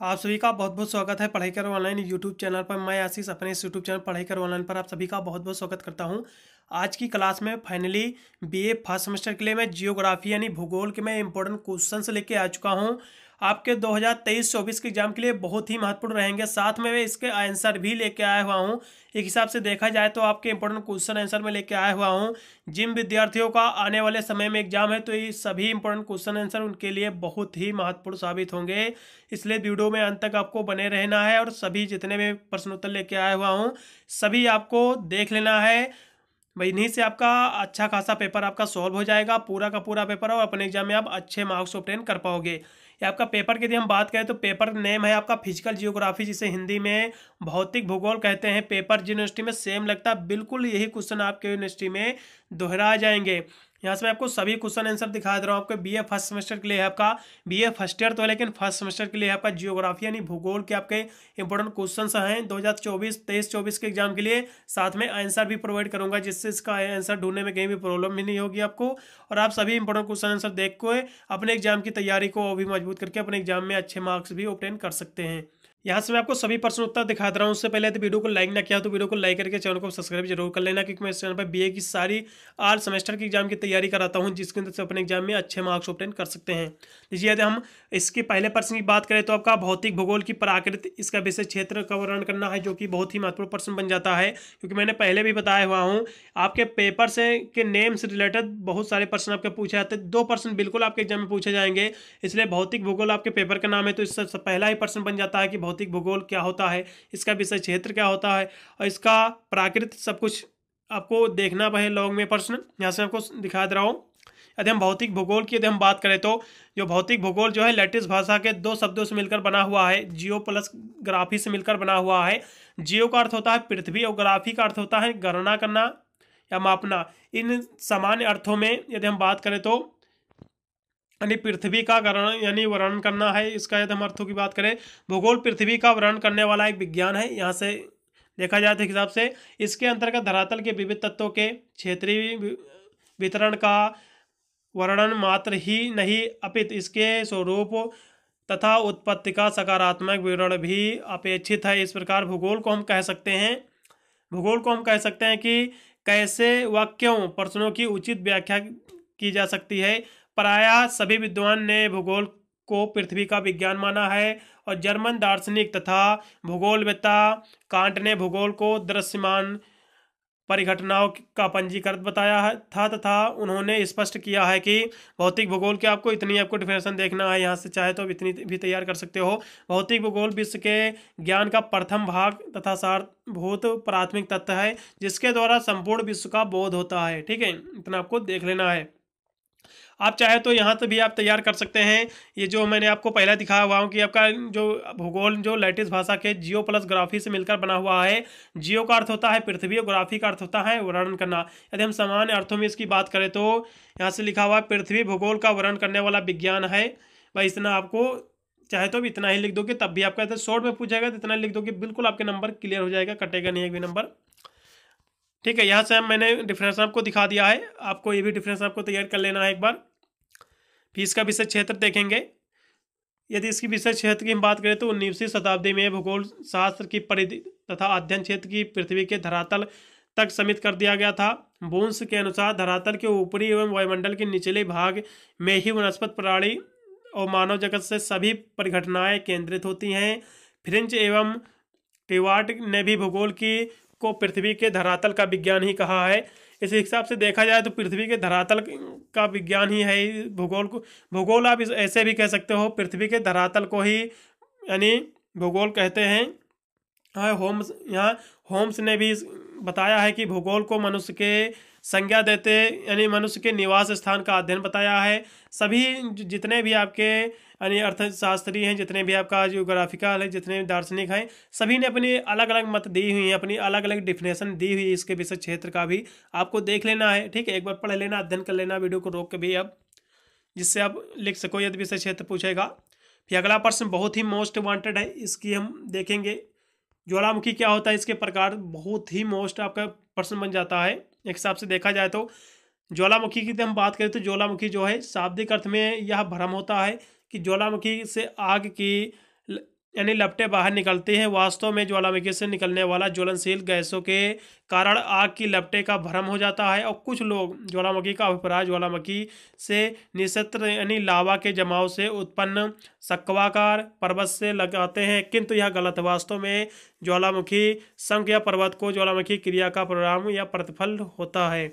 आप सभी का बहुत बहुत स्वागत है पढ़ाई करो ऑनलाइन यूट्यूब चैनल पर। मैं आशीष, अपने इस यूट्यूब चैनल पढ़ाई करो ऑनलाइन पर आप सभी का बहुत बहुत स्वागत करता हूँ। आज की क्लास में फाइनली बीए फ़र्स्ट सेमेस्टर के लिए मैं जियोग्राफी यानी भूगोल के मैं इंपॉर्टेंट क्वेश्चन लेके आ चुका हूँ। आपके 2023-24 के एग्ज़ाम के लिए बहुत ही महत्वपूर्ण रहेंगे। साथ में मैं इसके आंसर भी लेके आया हुआ हूँ। एक हिसाब से देखा जाए तो आपके इंपॉर्टेंट क्वेश्चन आंसर में लेके आया हुआ हूँ। जिन विद्यार्थियों का आने वाले समय में एग्ज़ाम है तो ये सभी इंपॉर्टेंट क्वेश्चन आंसर उनके लिए बहुत ही महत्वपूर्ण साबित होंगे। इसलिए वीडियो में अंत तक आपको बने रहना है और सभी जितने भी प्रश्न उत्तर लेके आया हुआ हूँ, सभी आपको देख लेना है। भाई इन्हीं से आपका अच्छा खासा पेपर आपका सॉल्व हो जाएगा। पूरा का पूरा पेपर और अपने एग्ज़ाम में आप अच्छे मार्क्स ऑप्टेन कर पाओगे। या आपका पेपर की यदि हम बात करें तो पेपर नेम है आपका फ़िज़िकल जियोग्राफी, जिसे हिंदी में भौतिक भूगोल कहते हैं। पेपर यूनिवर्सिटी में सेम लगता है, बिल्कुल यही क्वेश्चन आपके यूनिवर्सिटी में दोहराए जाएँगे। यहाँ से मैं आपको सभी क्वेश्चन आंसर दिखा दे रहा हूँ। आपके बी फ़र्स्ट सेमेस्टर के लिए है आपका बी ए फ़र्स्ट ईयर तो है, लेकिन फ़र्स्ट सेमेस्टर के लिए आपका जियोग्राफी यानी भूगोल के आपके इंपॉर्टेंट क्वेश्चन हैं। दो हज़ार चौबीस, तेईस चौबीस के एग्ज़ाम के लिए साथ में आंसर भी प्रोवाइड करूँगा, जिससे इसका आंसर ढूँढने में कहीं भी प्रॉब्लम भी नहीं होगी आपको। और आप सभी इंपॉर्टेंट क्वेश्चन आंसर देख को अपने एग्ज़ाम की तैयारी को भी मज़बूत करके अपने एग्ज़ाम में अच्छे मार्क्स भी ऑप्टेन कर सकते हैं। यहाँ से मैं आपको सभी प्रश्न उत्तर दिखा रहा हूँ। उससे पहले यदि वीडियो को लाइक ना किया तो वीडियो को लाइक करके चैनल को सब्सक्राइब ज़रूर कर लेना, क्योंकि मैं इस चैनल पर बीए की सारी आल सेमेस्टर की एग्ज़ाम की तैयारी कराता हूँ, जिसके अंदर से अपने एग्ज़ाम में अच्छे मार्क्स ऑप्टेन कर सकते हैं। लीजिए यदि हम इसके पहले प्रश्न की बात करें तो आपका भौतिक भूगोल की प्राकृत इसका विषय क्षेत्र का वर्णन करना है, जो कि बहुत ही महत्वपूर्ण प्रश्न बन जाता है, क्योंकि मैंने पहले भी बताया हुआ हूँ। आपके पेपर से के नेम से रिलेटेड बहुत सारे प्रश्न आपके पूछे जाते दो प्रश्न बिल्कुल आपके एग्ज़ाम में पूछे जाएँगे, इसलिए भौतिक भूगोल आपके पेपर का नाम है तो इससे पहला ही प्रश्न बन जाता है कि भौतिक भूगोल क्या होता है, इसका विषय क्षेत्र क्या होता है और इसका प्राकृत सब कुछ आपको देखना है लॉन्ग में प्रश्न यहाँ से आपको दिखा दे रहा हूँ। यदि हम भौतिक भूगोल की यदि हम बात करें तो जो भौतिक भूगोल जो है, लेटिस भाषा के दो शब्दों से मिलकर बना हुआ है, जियो प्लस ग्राफी से मिलकर बना हुआ है। जियो का अर्थ होता है पृथ्वी और ग्राफी का अर्थ होता है गणना करना या मापना। इन सामान्य अर्थों में यदि हम बात करें तो यानी पृथ्वी का वर्णन यानी वर्णन करना है, इसका यदि हम अर्थों की बात करें, भूगोल पृथ्वी का वर्णन करने वाला एक विज्ञान है, यहाँ से देखा जाए तो हिसाब से इसके अंतर्गत धरातल के विविध तत्वों के क्षेत्रीय वितरण का वर्णन मात्र ही नहीं, अपित इसके स्वरूप तथा उत्पत्ति का सकारात्मक विवरण भी अपेक्षित है। इस प्रकार भूगोल को हम कह सकते हैं, भूगोल को हम कह सकते हैं कि कैसे व क्यों प्रश्नों की उचित व्याख्या की जा सकती है प्रायः सभी विद्वान ने भूगोल को पृथ्वी का विज्ञान माना है और जर्मन दार्शनिक तथा भूगोलवेत्ता कांट ने भूगोल को दृश्यमान परिघटनाओं का पंजीकृत बताया है, था तथा उन्होंने स्पष्ट किया है कि भौतिक भूगोल के आपको इतनी आपको डिफिनेशन देखना है, यहाँ से चाहे तो इतनी भी तैयार कर सकते हो। भौतिक भूगोल विश्व के ज्ञान का प्रथम भाग तथा सारभूत प्राथमिक तत्व है, जिसके द्वारा संपूर्ण विश्व का बोध होता है। ठीक है, इतना आपको देख लेना है। आप चाहे तो यहाँ से भी आप तैयार कर सकते हैं। ये जो मैंने आपको पहले दिखाया हुआ हूँ कि आपका जो भूगोल, जो लेटेस्ट भाषा के जियो प्लस ग्राफी से मिलकर बना हुआ है। जियो का अर्थ होता है पृथ्वी और ग्राफी का अर्थ होता है वर्णन करना। यदि हम सामान्य अर्थों में इसकी बात करें तो यहाँ से लिखा हुआ पृथ्वी भूगोल का वर्णन करने वाला विज्ञान है। भाई, इतना आपको चाहे तो भी इतना ही लिख दोगे, तब भी आपका शॉर्ट में पूछेगा तो इतना लिख दोगे, बिल्कुल आपके नंबर क्लियर हो जाएगा, कटेगा नहीं एक भी नंबर। ठीक है, यहाँ से मैंने डिफरेंस आपको दिखा दिया है। आपको ये भी डिफरेंस आपको तैयार कर लेना है एक बार। फिर इसका विषय क्षेत्र देखेंगे। यदि इसकी विषय क्षेत्र की हम बात करें तो उन्नीसवीं शताब्दी में भूगोल शास्त्र की परिधि तथा अध्ययन क्षेत्र की पृथ्वी के धरातल तक समित कर दिया गया था। बोन्स के अनुसार धरातल के ऊपरी एवं वायुमंडल के निचले भाग में ही वनस्पत प्रणाली और मानव जगत से सभी परिघटनाएँ केंद्रित होती हैं। फ्रेंच एवं टिवाट ने भी भूगोल की को पृथ्वी के धरातल का विज्ञान ही कहा है। इस हिसाब से देखा जाए तो पृथ्वी के धरातल का विज्ञान ही है भूगोल को भूगोल आप ऐसे भी कह सकते हो, पृथ्वी के धरातल को ही, यानी भूगोल कहते हैं। हाँ होम्स यहाँ होम्स ने भी बताया है कि भूगोल को मनुष्य के संज्ञा देते, यानी मनुष्य के निवास स्थान का अध्ययन बताया है। सभी जितने भी आपके, यानी अर्थशास्त्री हैं, जितने भी आपका जियोग्राफिकल है, जितने भी दार्शनिक हैं, सभी ने अपनी अलग अलग मत दी हुई हैं, अपनी अलग अलग डिफिनेशन दी हुई इसके विषय क्षेत्र का भी आपको देख लेना है। ठीक है, एक बार पढ़ लेना, अध्ययन कर लेना वीडियो को रोक के भी अब, जिससे आप लिख सको, यदि विषय क्षेत्र पूछेगा। फिर अगला प्रश्न बहुत ही मोस्ट वांटेड है, इसकी हम देखेंगे। ज्वालामुखी क्या होता है, इसके प्रकार बहुत ही मोस्ट आपका प्रश्न बन जाता है। एक हिसाब से देखा जाए तो ज्वालामुखी की हम बात करें तो ज्वालामुखी जो है शाब्दिक अर्थ में यह भ्रम होता है कि ज्वालामुखी से आग की यानी लपटे बाहर निकलती हैं। वास्तव में ज्वालामुखी से निकलने वाला ज्वलनशील गैसों के कारण आग की लपटे का भ्रम हो जाता है और कुछ लोग ज्वालामुखी का अभिप्राय ज्वालामुखी से निशत्र यानी लावा के जमाव से उत्पन्न सक्वाकार पर्वत से लगाते हैं। किंतु यह गलत। वास्तव में ज्वालामुखी संख या पर्वत को ज्वालामुखी क्रिया का परिणाम या प्रतिफल होता है।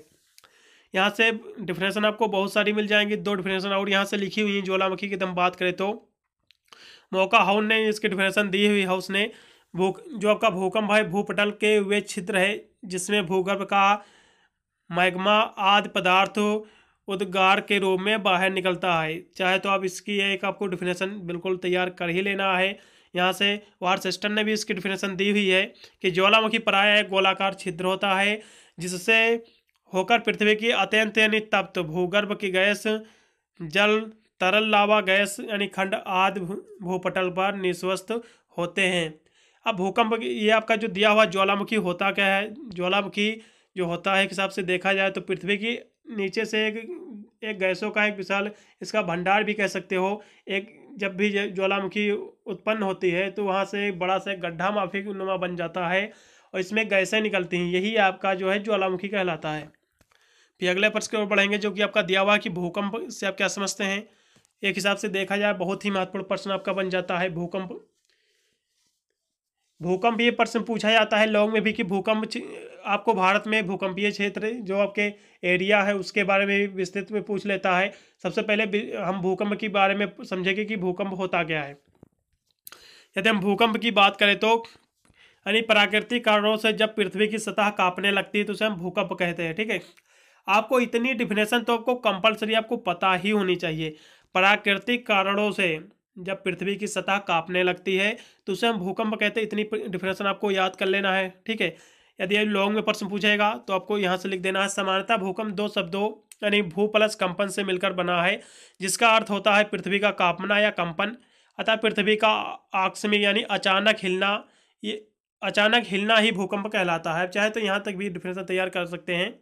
यहाँ से डिफिनेशन आपको बहुत सारी मिल जाएँगी। दो डिफिनेशन और यहाँ से लिखी हुई हैं। ज्वालामुखी की हम बात करें तो मौका हाउन ने इसकी डिफिनेशन दी हुई है उसने भू जो आपका भूकंप है, भूपटल के वे छिद्र है, जिसमें भूगर्भ का मैग्मा आदि पदार्थ उद्गार के रूप में बाहर निकलता है। चाहे तो आप इसकी एक आपको डिफिनेशन बिल्कुल तैयार कर ही लेना है। यहाँ से वार सिस्टम ने भी इसकी डिफिनेशन दी हुई है कि ज्वालामुखी प्राय एक गोलाकार छिद्र होता है, जिससे होकर पृथ्वी की अत्यंत यानी तप्त भूगर्भ की गैस जल तरल लावा, गैस यानी खंड आदि भूपटल पर निस्वस्थ होते हैं। अब भूकंप ये आपका जो दिया हुआ ज्वालामुखी होता क्या है? ज्वालामुखी जो होता है हिसाब से देखा जाए तो पृथ्वी की नीचे से एक एक गैसों का एक विशाल, इसका भंडार भी कह सकते हो। एक, जब भी ज्वालामुखी उत्पन्न होती है तो वहाँ से एक बड़ा सा गड्ढा माफ़ी नुमा बन जाता है और इसमें गैसें निकलती हैं। यही आपका जो है ज्वालामुखी कहलाता है। फिर अगले प्रश्न की ओर बढ़ेंगे, जो कि आपका दिया हुआ कि भूकंप से आप क्या समझते हैं? एक हिसाब से देखा जाए, बहुत ही महत्वपूर्ण प्रश्न आपका बन जाता है भूकंप। भूकंप ये प्रश्न पूछा जाता है लोग में भी कि भूकंप आपको भारत में भूकंपीय क्षेत्र जो आपके एरिया है उसके बारे में विस्तृत में पूछ लेता है। सबसे पहले हम भूकंप के बारे में समझेंगे कि भूकंप होता क्या है। यदि हम भूकंप की बात करें तो यानी प्राकृतिक कारणों से जब पृथ्वी की सतह कांपने लगती है तो उसे हम भूकंप कहते हैं, ठीक है? आपको इतनी डिफिनेशन तो आपको कंपलसरी आपको पता ही होनी चाहिए। प्राकृतिक कारणों से जब पृथ्वी की सतह कांपने लगती है तो उसे हम भूकंप कहते हैं। इतनी डिफिनेशन आपको याद कर लेना है, ठीक है? यदि लॉन्ग में प्रश्न पूछेगा तो आपको यहाँ से लिख देना है, समानता भूकंप दो शब्दों, यानी भू प्लस कंपन से मिलकर बना है, जिसका अर्थ होता है पृथ्वी का कांपना या कंपन, अतः पृथ्वी का आकस्मिक यानी अचानक हिलना, ये अचानक हिलना ही भूकंप कहलाता है। चाहे तो यहाँ तक भी डिफिनेशन तैयार कर सकते हैं।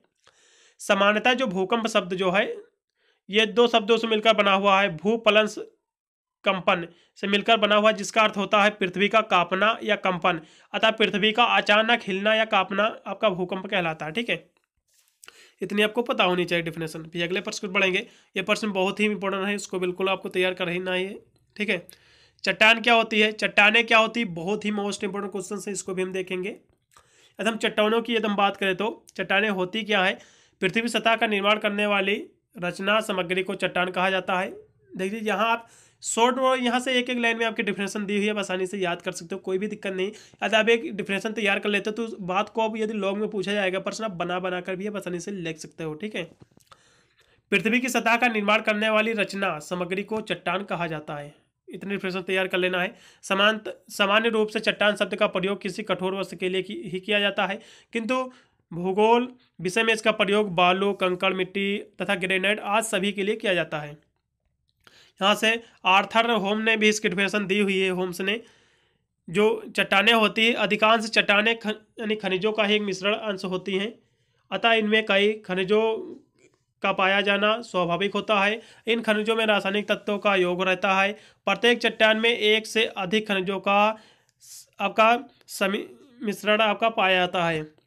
समानता जो भूकंप शब्द जो है ये दो शब्दों से मिलकर बना हुआ है भूपलंस कंपन से मिलकर बना हुआ, जिसका अर्थ होता है पृथ्वी का कांपना या कंपन। अतः पृथ्वी का अचानक हिलना या कांपना आपका भूकंप कहलाता है, ठीक है? इतनी आपको पता होनी चाहिए डिफिनेशन फिर अगले प्रश्न बढ़ेंगे। ये प्रश्न बहुत ही इंपॉर्टेंट है, इसको बिल्कुल आपको तैयार कर ही है, ठीक है? चट्टान क्या होती है? चट्टाने क्या होती? है बहुत ही मोस्ट इंपॉर्टेंट क्वेश्चन है इसको भी हम देखेंगे। यदि हम चट्टानों की यदि हम बात करें तो चट्टाने होती क्या है? पृथ्वी सतह का निर्माण करने वाली रचना सामग्री को चट्टान कहा जाता है। देखिए, यहाँ आप शॉर्ट और यहाँ से एक एक लाइन में आपकी डिफिनेशन दी हुई है आसानी से याद कर सकते हो, कोई भी दिक्कत नहीं। यदि आप एक डिफिनेशन तैयार कर लेते हो तो बात को अब यदि लॉन्ग में पूछा जाएगा, प्रश्न आप बना बना कर भी आप आसानी से लिख सकते हो, ठीक है? पृथ्वी की सतह का निर्माण करने वाली रचना सामग्री को चट्टान कहा जाता है। इतने डिफिनेशन तैयार कर लेना है। समान सामान्य रूप से चट्टान शब्द का प्रयोग किसी कठोर वस्तु के लिए ही किया जाता है। किंतु भूगोल, विषय में इसका प्रयोग बालू, कंकड़, मिट्टी तथा ग्रेनाइट आज सभी के लिए किया जाता है। यहाँ से आर्थर होम ने भी इसकी डिफिनेशन दी हुई है। होम्स ने जो चट्टाने होती है, अधिकांश चट्टाने यानी खनिजों का ही एक मिश्रण अंश होती हैं। अतः इनमें कई खनिजों का पाया जाना स्वाभाविक होता है। इन खनिजों में रासायनिक तत्वों का योग रहता है। प्रत्येक चट्टान में एक से अधिक खनिजों का आपका समी, मिश्रण आपका पाया जाता है।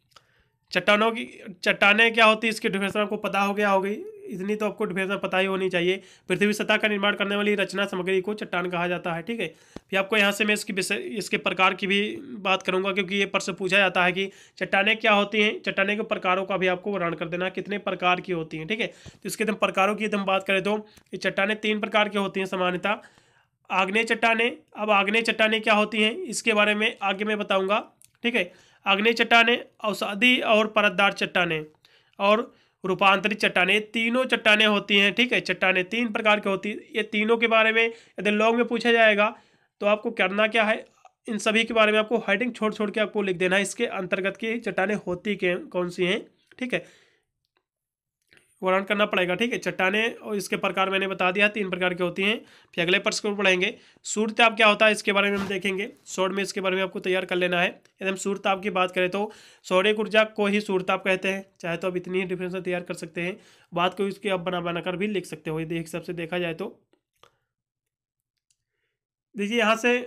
चट्टानों की, चट्टाने क्या होती है? इसकी डिफिनेशन आपको पता हो गया होगी। इतनी तो आपको डिफिनेशन पता ही होनी चाहिए। पृथ्वी सतह का निर्माण करने वाली रचना सामग्री को चट्टान कहा जाता है, ठीक है? फिर आपको यहाँ से मैं इसकी इसके प्रकार की भी बात करूँगा, क्योंकि ये प्रश्न पूछा जाता है कि चट्टाने क्या होती हैं? चट्टाने के प्रकारों का भी आपको वर्णन कर देना, कितने प्रकार की होती हैं, ठीक है? तो इसके एकदम प्रकारों की हम बात करें तो ये चट्टाने तीन प्रकार की होती हैं सामान्यता। आग्नेय चट्टाने, अब आग्नेय चट्टाने क्या होती हैं? इसके बारे में आगे मैं बताऊँगा, ठीक है? आग्नेय चट्टाने, औषधि और परतदार चट्टाने और रूपांतरित चट्टाने। तीनों चट्टाने होती हैं, ठीक है? चट्टाने तीन प्रकार की होती है। ये तीनों के बारे में यदि लॉन्ग में पूछा जाएगा तो आपको करना क्या है? इन सभी के बारे में आपको हाइडिंग छोड़ छोड़ के आपको लिख देना है। इसके अंतर्गत की चट्टाने होती के, कौन सी हैं? ठीक है? वर्णन करना पड़ेगा, ठीक है? चट्टाने और इसके प्रकार मैंने बता दिया, तीन प्रकार की होती हैं। फिर अगले प्रश्न को पढ़ेंगे। सूर्यताप क्या होता है? इसके बारे में हम देखेंगे। शॉर्ट में इसके बारे में आपको तैयार कर लेना है। यदि हम सूर्यताप की बात करें तो सौर्य ऊर्जा को ही सूर्यताप कहते हैं। चाहे तो आप इतनी ही डिफरेंस तैयार कर सकते हैं। बात को इसके आप बना बना कर भी लिख सकते हो। यदि हिसाब से देखा जाए तो। देखिए, यहाँ से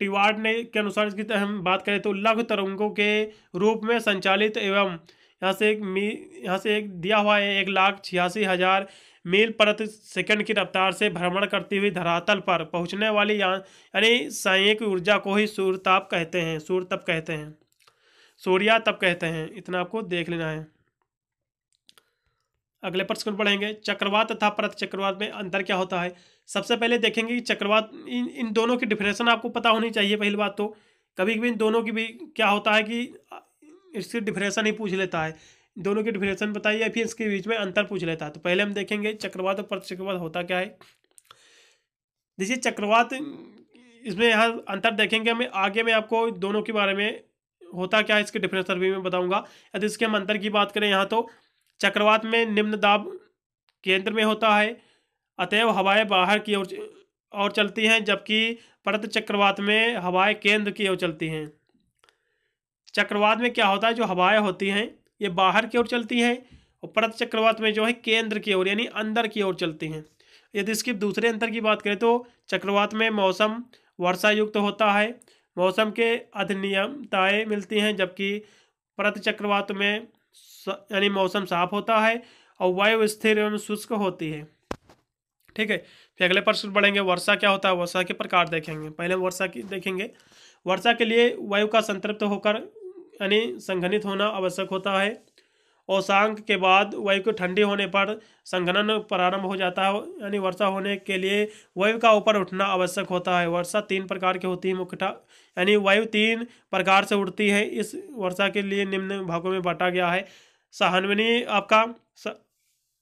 टिवार्ड ने के अनुसार इसकी हम बात करें तो लघु तरंगों के रूप में संचालित एवं यहाँ से एक मी, यहाँ से एक दिया हुआ है, एक लाख छियासी हज़ार मील प्रति सेकंड की रफ्तार से भ्रमण करती हुई धरातल पर पहुँचने वाली यानी संयक ऊर्जा को ही सूर्यताप कहते हैं सूर्यतप कहते हैं सूर्या तप कहते हैं, इतना आपको देख लेना है। अगले प्रश्न पढ़ेंगे, चक्रवात तथा प्रत चक्रवात में अंतर क्या होता है? सबसे पहले देखेंगे कि चक्रवात, इन इन दोनों की डिफरेंशन आपको पता होनी चाहिए पहली बात तो। कभी कभी इन दोनों की भी क्या होता है कि इसकी डिफ्रेशन ही पूछ लेता है। दोनों की डिफ्रेशन बताइए या फिर इसके बीच में अंतर पूछ लेता है। तो पहले हम देखेंगे चक्रवात और प्रत चक्रवात होता क्या है। देखिए, चक्रवात, इसमें यहाँ अंतर देखेंगे हमें। आगे में आपको दोनों के बारे में होता क्या है, इसके डिफरेंस भी मैं बताऊँगा। यदि इसके हम अंतर की बात करें यहाँ तो चक्रवात में निम्न दाब केंद्र में होता है, अतएव हवाएँ बाहर की ओर और चलती हैं, जबकि परत चक्रवात में हवाएँ केंद्र की ओर चलती हैं। चक्रवात में क्या होता है? जो हवाएँ होती हैं, ये बाहर की ओर चलती हैं और परत चक्रवात में जो है केंद्र की ओर, यानी अंदर की ओर चलती हैं। यदि इसके दूसरे अंतर की बात करें तो चक्रवात में मौसम वर्षा युक्त तो होता है। मौसम के अधिनियमताएँ मिलती हैं, जबकि परत चक्रवात में यानी मौसम साफ़ होता है और वायु स्थिर एवं शुष्क होती है। ठीक है फिर अगले प्रश्न बढ़ेंगे वर्षा क्या होता है? वर्षा के प्रकार देखेंगे। पहले वर्षा की, देखेंगे। वर्षा के लिए वायु का संतृप्त होकर यानी संघनित होना आवश्यक होता है। औसांक के बाद वायु को ठंडी होने पर संघनन प्रारंभ हो जाता है, यानी वर्षा होने के लिए वायु का ऊपर उठना आवश्यक होता है। वर्षा तीन प्रकार की होती है, मुख्यतः, यानी वायु तीन प्रकार से उठती है। इस वर्षा के लिए निम्न भागों में बांटा गया है। सहनवनी आपका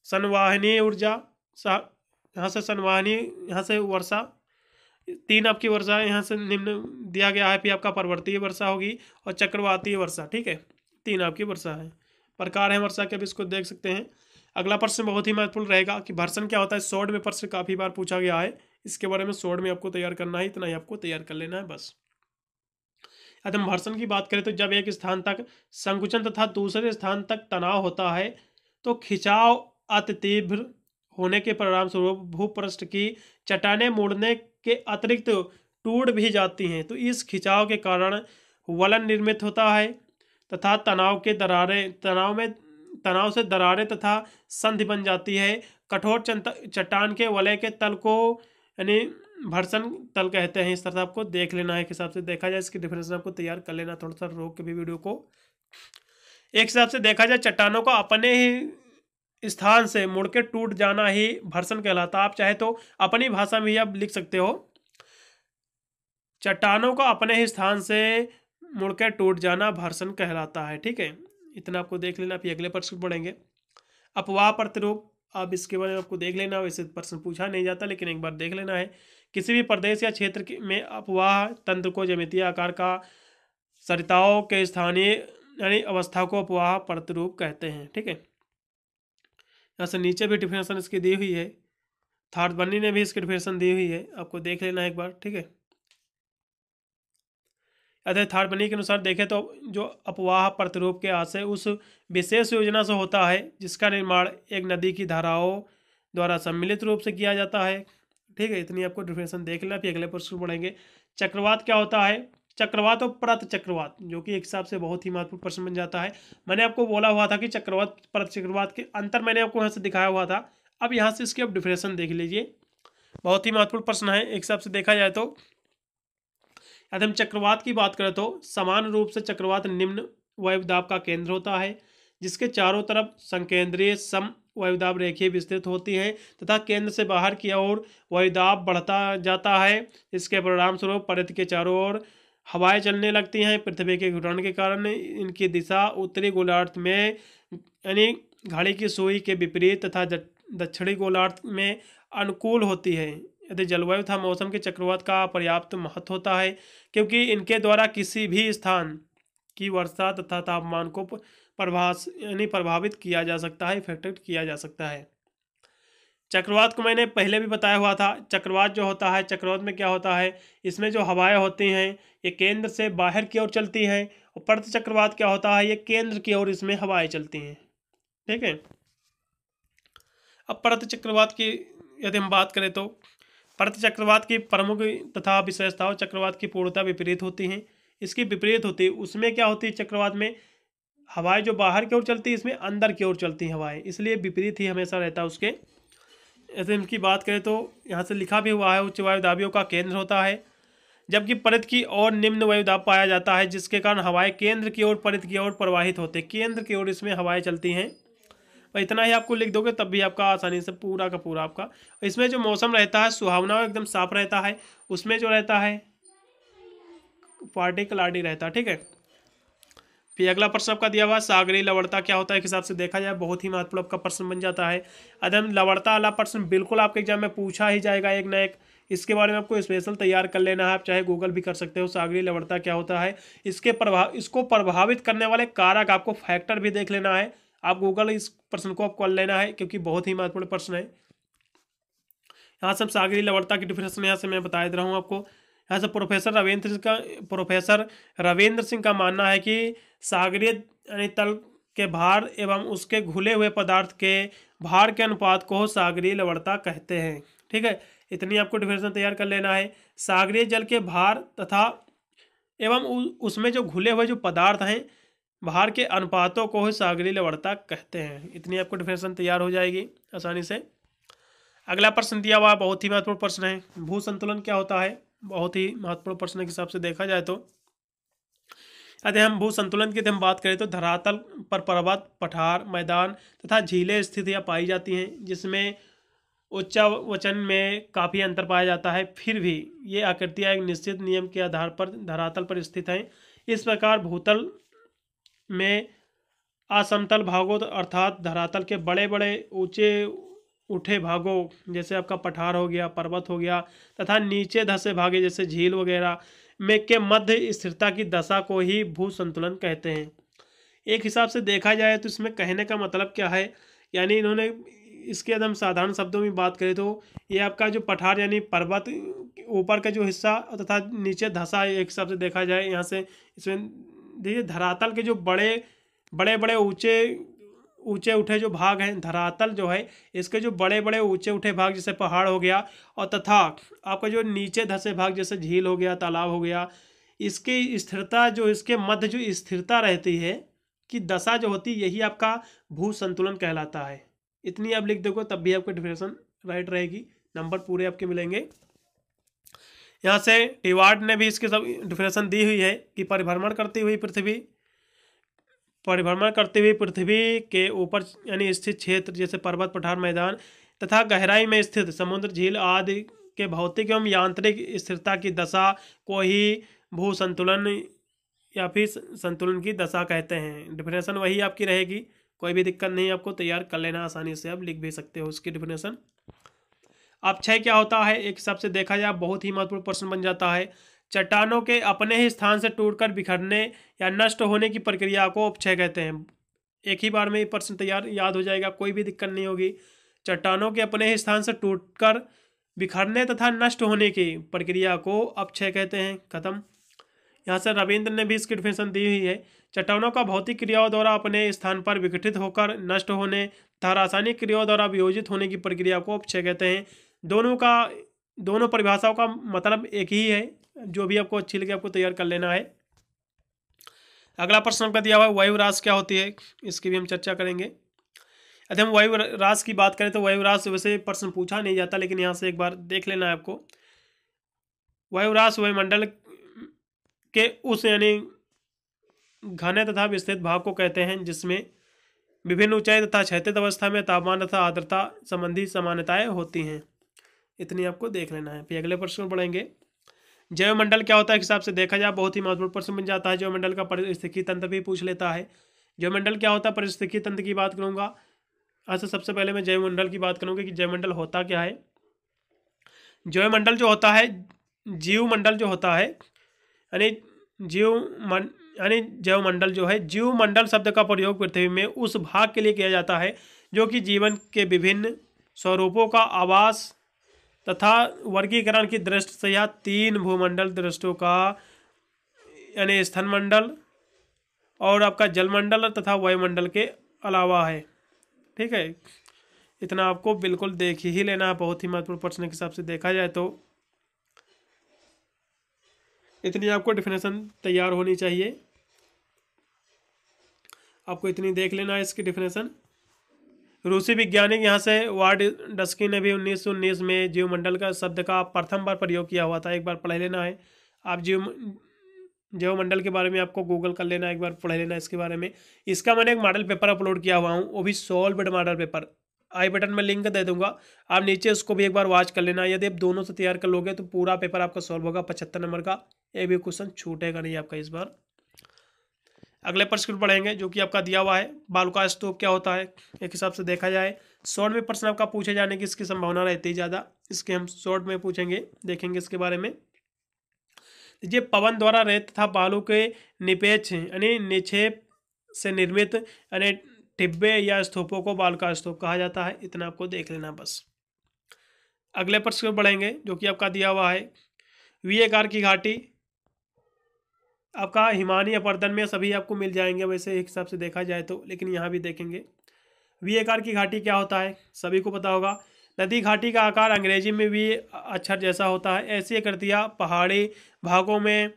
संवाहनी ऊर्जा यहाँ से संवाहनी यहाँ से वर्षा तीन आपकी वर्षा यहाँ से निम्न दिया गया है, फिर आपका पर्वतीय वर्षा होगी और चक्रवातीय वर्षा, ठीक है? तीन आपकी वर्षा है। प्रकार है वर्षा के अब इसको देख सकते हैं। अगला प्रश्न बहुत ही महत्वपूर्ण रहेगा कि भर्सन क्या होता है? शॉर्ट में प्रश्न काफ़ी बार पूछा गया है। इसके बारे में शॉर्ट में आपको तैयार करना है, इतना ही आपको तैयार कर लेना है, बस। हम भर्सन की बात करें तो जब एक स्थान तक संकुचन तथा दूसरे स्थान तक तनाव होता है तो खिंचाव अति तीव्र होने के परिणाम स्वरूप भूपृष्ठ की चट्टाने मुड़ने के अतिरिक्त टूट भी जाती हैं। तो इस खिंचाव के कारण वलन निर्मित होता है तथा तनाव के दरारें, तनाव में, तनाव से दरारें तथा संधि बन जाती है। कठोर चट्टान के वलय के तल को, यानी भर्सन तल कहते हैं। इस तरह आपको देख लेना है हिसाब से देखा जाए, इसकी डिफरेंस आपको तैयार कर लेना, थोड़ा सा रोक के भी वीडियो को। एक हिसाब से देखा जाए, चट्टानों को अपने ही स्थान से मुड़ के टूट जाना ही भर्सन कहलाता। आप चाहे तो अपनी भाषा में ही आप लिख सकते हो। चट्टानों का अपने ही स्थान से मुड़ के टूट जाना भर्सन कहलाता है, ठीक है? इतना आपको देख लेना, फिर अगले प्रश्न पढ़ेंगे। अपवाह प्रतिरूप, अब इसके बारे में आपको देख लेना, वैसे प्रश्न पूछा नहीं जाता, लेकिन एक बार देख लेना है। किसी भी प्रदेश या क्षेत्र में अपवाह तंत्र को जमितीय आकार का सरिताओं के स्थानीय, यानी अवस्था को अपवाह प्रतिरूप कहते हैं, ठीक है? यहाँ से नीचे भी डिफिनेशन इसकी दी हुई है। थर्ड बनी ने भी इसकी डिफिनेशन दी हुई है। आपको देख लेना एक बार, ठीक है? अतः थर्ड बनी के अनुसार देखें तो जो अपवाह प्रतिरूप के आशय उस विशेष योजना से होता है, जिसका निर्माण एक नदी की धाराओं द्वारा सम्मिलित रूप से किया जाता है। ठीक है, इतनी आपको डिफिनेशन देख लेना, फिर अगले प्रश्न पढ़ेंगे। चक्रवात क्या होता है? चक्रवात और प्रत चक्रवात, जो कि एक हिसाब से बहुत ही महत्वपूर्ण प्रश्न बन जाता है। मैंने आपको बोला हुआ था कि चक्रवात, प्रत चक्रवात के अंतर मैंने आपको यहाँ से दिखाया हुआ था। अब यहाँ से इसकी अब डिफिनेशन देख लीजिए। बहुत ही महत्वपूर्ण प्रश्न है, एक हिसाब से देखा जाए तो। यदि हम चक्रवात की बात करें तो समान रूप से चक्रवात निम्न वायुदाब का केंद्र होता है, जिसके चारों तरफ़ संकेंद्रीय सम वायुदाब रेखीय विस्तृत होती है तथा केंद्र से बाहर की ओर वायुदाब बढ़ता जाता है इसके परिणाम स्वरूप परित के चारों ओर हवाएँ चलने लगती हैं, पृथ्वी के घूर्णन के कारण। इनकी दिशा उत्तरी गोलार्ध में, यानी घड़ी की सुई के विपरीत तथा दक्षिणी गोलार्ध में अनुकूल होती है। यदि जलवायु तथा मौसम के चक्रवात का पर्याप्त महत्व होता है, क्योंकि इनके द्वारा किसी भी स्थान की वर्षा तथा तापमान को प्रभास, यानी प्रभावित किया जा सकता है इफेक्टेड किया जा सकता है। चक्रवात को मैंने पहले भी बताया हुआ था, चक्रवात जो होता है, चक्रवात में क्या होता है? इसमें जो हवाएँ होती हैं, ये केंद्र से बाहर की ओर चलती हैं और पर्त चक्रवात क्या होता है? ये केंद्र की ओर इसमें हवाएँ चलती हैं। ठीक है? अब परत चक्रवात की यदि हम बात करें तो परत चक्रवात की प्रमुख तथा विशेषताओं, चक्रवात की पूर्णता विपरीत होती हैं। इसकी विपरीत होती है उसमें क्या होती है चक्रवात में? हवाएँ जो बाहर की ओर चलती है, इसमें अंदर की ओर चलती हैं हवाएँ, इसलिए विपरीत ही हमेशा रहता है उसके ऐसे इनकी बात करें तो यहाँ से लिखा भी हुआ है, उच्च वायु दाबियों का केंद्र होता है, जबकि परित की ओर निम्न वायुदाब पाया जाता है, जिसके कारण हवाएँ केंद्र की ओर, परित की ओर प्रवाहित होते केंद्र की ओर इसमें हवाएँ चलती हैं। और इतना ही आपको लिख दोगे, तब भी आपका आसानी से पूरा का पूरा आपका। इसमें जो मौसम रहता है, सुहावना एकदम साफ़ रहता है, उसमें जो रहता है पार्टी पार्टिकलाडी रहता है, ठीक है? फिर अगला प्रश्न आपका दिया हुआ सागरी लवड़ता क्या होता है? हिसाब से देखा जाए, बहुत ही महत्वपूर्ण आपका प्रश्न बन जाता है। अदम लवड़ता वाला प्रश्न बिल्कुल आपके एग्ज़ाम में पूछा ही जाएगा एक न एक। इसके बारे में आपको स्पेशल तैयार कर लेना है, आप चाहे गूगल भी कर सकते हो, सागरी लवड़ता क्या होता है? इसके प्रभाव इसको प्रभावित करने वाले कारक आपको फैक्टर भी देख लेना है। आप गूगल इस प्रश्न को आप कर लेना है, क्योंकि बहुत ही महत्वपूर्ण प्रश्न है। यहाँ सब सागरी लवड़ता की डिफिनेशन यहाँ से मैं बता दे रहा हूँ आपको। यहाँ से प्रोफेसर रविंद्र सिंह का प्रोफेसर रविंद्र सिंह का मानना है कि सागरीय यानी तल के भार एवं उसके घुले हुए पदार्थ के भार के अनुपात को सागरीय लवड़ता कहते हैं। ठीक है? इतनी आपको डिफिनेशन तैयार कर लेना है। सागरीय जल के भार तथा एवं उसमें जो घुले हुए जो पदार्थ हैं, भार के अनुपातों को ही सागरीय लवड़ता कहते हैं। इतनी आपको डिफिनेशन तैयार हो जाएगी आसानी से। अगला प्रश्न दिया हुआ बहुत ही महत्वपूर्ण प्रश्न है। भू संतुलन क्या होता है? बहुत ही महत्वपूर्ण प्रश्न के हिसाब से देखा जाए तो। यदि हम भू संतुलन की हम बात करें तो धरातल पर पर्वत, पठार, मैदान तथा झीलें स्थितियाँ पाई जाती हैं, जिसमें उच्चा वचन में काफ़ी अंतर पाया जाता है। फिर भी ये आकृतियाँ एक निश्चित नियम के आधार पर धरातल पर स्थित हैं। इस प्रकार भूतल में असमतल भागों अर्थात धरातल के बड़े बड़े ऊँचे उठे भागों, जैसे आपका पठार हो गया, पर्वत हो गया, तथा नीचे धसे भागे, जैसे झील वगैरह में के मध्य स्थिरता की दशा को ही भू संतुलन कहते हैं। एक हिसाब से देखा जाए तो इसमें कहने का मतलब क्या है? यानी इन्होंने इसके एकदम साधारण शब्दों में बात करें तो ये आपका जो पठार यानी पर्वत ऊपर का जो हिस्सा तथा नीचे धसा, एक हिसाब से देखा जाए यहाँ से, इसमें देखिए धरातल के जो बड़े बड़े बड़े ऊँचे ऊँचे उठे जो भाग हैं, धरातल जो है, इसके जो बड़े बड़े ऊँचे उठे भाग जैसे पहाड़ हो गया और तथा आपका जो नीचे धसे भाग जैसे झील हो गया, तालाब हो गया, इसकी स्थिरता जो इसके मध्य जो स्थिरता रहती है कि दशा जो होती है, यही आपका भू संतुलन कहलाता है। इतनी आप लिख दोगे तब भी आपको डिफिनेशन राइट रहेगी। नंबर पूरे आपके मिलेंगे। यहाँ से टिवार्ड ने भी इसके सब डिफिनेशन दी हुई है कि परिभ्रमण करती हुई पृथ्वी परिभ्रमण करते हुए पृथ्वी के ऊपर, यानी स्थित क्षेत्र जैसे पर्वत, पठार मैदान तथा गहराई में स्थित समुद्र, झील आदि के भौतिक एवं यांत्रिक स्थिरता की दशा को ही भू संतुलन या फिर संतुलन की दशा कहते हैं। डिफिनेशन वही आपकी रहेगी। कोई भी दिक्कत नहीं, आपको तैयार कर लेना आसानी से। आप लिख भी सकते हो उसकी डिफिनेशन। अब छः क्या होता है? एक हिसाब से देखा जाए, बहुत ही महत्वपूर्ण प्रश्न बन जाता है। चट्टानों के अपने ही स्थान से टूटकर बिखरने या नष्ट होने की प्रक्रिया को उपक्षय कहते हैं। एक ही बार में ये प्रश्न तैयार, याद हो जाएगा, कोई भी दिक्कत नहीं होगी। चट्टानों के अपने ही स्थान से टूटकर बिखरने तथा नष्ट होने की प्रक्रिया को अपक्षय कहते हैं। खत्म। यहाँ से रविंद्र ने भी इसकी डिफिनेशन दी हुई है। चट्टानों का भौतिक क्रियाओं द्वारा अपने स्थान पर विघटित होकर नष्ट होने, तथा रासायनिक क्रियाओं द्वारा वियोजित होने की प्रक्रिया को अपक्षय कहते हैं। दोनों का, दोनों परिभाषाओं का मतलब एक ही है। जो भी आपको अच्छी लगे आपको तैयार कर लेना है। अगला प्रश्न आपका दिया हुआ है, वायु रास क्या होती है? इसकी भी हम चर्चा करेंगे। यदि हम वायु रास की बात करें तो वायु रास वैसे प्रश्न पूछा नहीं जाता, लेकिन यहाँ से एक बार देख लेना है आपको। वायु रास वायुमंडल के उस यानी घने तथा विस्तृत भाग को कहते हैं, जिसमें विभिन्न ऊंचाई तथा क्षैतिज अवस्था में तापमान तथा आर्द्रता संबंधी समानताएँ होती हैं। इतनी आपको देख लेना है। फिर अगले प्रश्न पढ़ेंगे जैवमंडल क्या होता है हिसाब से देखा जाए, बहुत ही महत्वपूर्ण प्रश्न बन जाता है। जैवमंडल का परिस्थिति तंत्र भी पूछ लेता है। जैवमंडल क्या होता है? परिस्थिति तंत्र की बात करूँगा। अच्छा सबसे पहले मैं जैवमंडल की बात करूँगा कि जैवमंडल होता क्या है। जैवमंडल जो होता है, जीवमंडल जो होता है, यानी जीव मन यानी जैवमंडल जो है, जीवमंडल शब्द का प्रयोग पृथ्वी में उस भाग के लिए किया जाता है, जो कि जीवन के विभिन्न स्वरूपों का आवास तथा वर्गीकरण की दृष्टि से यह तीन भूमंडल दृष्टों का, यानी स्थनमंडल और आपका जलमंडल तथा वायुमंडल के अलावा है। ठीक है? इतना आपको बिल्कुल देख ही लेना है बहुत ही महत्वपूर्ण प्रश्न के हिसाब से देखा जाए तो। इतनी आपको डिफिनेशन तैयार होनी चाहिए। आपको इतनी देख लेना है इसकी डिफिनेशन रूसी वैज्ञानिक यहाँ से वार्ड डस्की ने भी उन्नीस सौ उन्नीस में जीवमंडल का शब्द का प्रथम बार प्रयोग किया हुआ था। एक बार पढ़ लेना है। आप जीव जीवमंडल के बारे में आपको गूगल कर लेना, एक बार पढ़ लेना इसके बारे में। इसका मैंने एक मॉडल पेपर अपलोड किया हुआ हूँ, वो भी solve model paper i button में लिंक दे दूँगा। आप नीचे उसको भी एक बार वॉच कर लेना। यदि आप दोनों से तैयार कर लोगे तो पूरा पेपर आपका सॉल्व होगा पचहत्तर नंबर का। एक भी क्वेश्चन छूटेगा नहीं आपका इस बार। अगले प्रश्न पढ़ेंगे, जो कि आपका दिया हुआ है। बालुका स्तूप क्या होता है? एक हिसाब से देखा जाए, शॉर्ट में प्रश्न आपका पूछे जाने की इसकी संभावना रहती है ज़्यादा। इसके हम शॉर्ट में पूछेंगे, देखेंगे इसके बारे में। ये पवन द्वारा रेत तथा बालू के निपेक्ष, यानी निक्षेप से निर्मित, यानी टिब्बे या स्तूपों को बालका स्तूप कहा जाता है। इतना आपको देख लेना बस। अगले प्रश्न बढ़ेंगे जो कि आपका दिया हुआ है। वी आकार की घाटी आपका हिमानी अपर्दन में सभी आपको मिल जाएँगे, वैसे एक हिसाब से देखा जाए तो लेकिन यहाँ भी देखेंगे। वी आकार की घाटी क्या होता है, सभी को पता होगा। नदी घाटी का आकार अंग्रेज़ी में भी अक्षर जैसा होता है। ऐसी आकृतियाँ पहाड़ी भागों में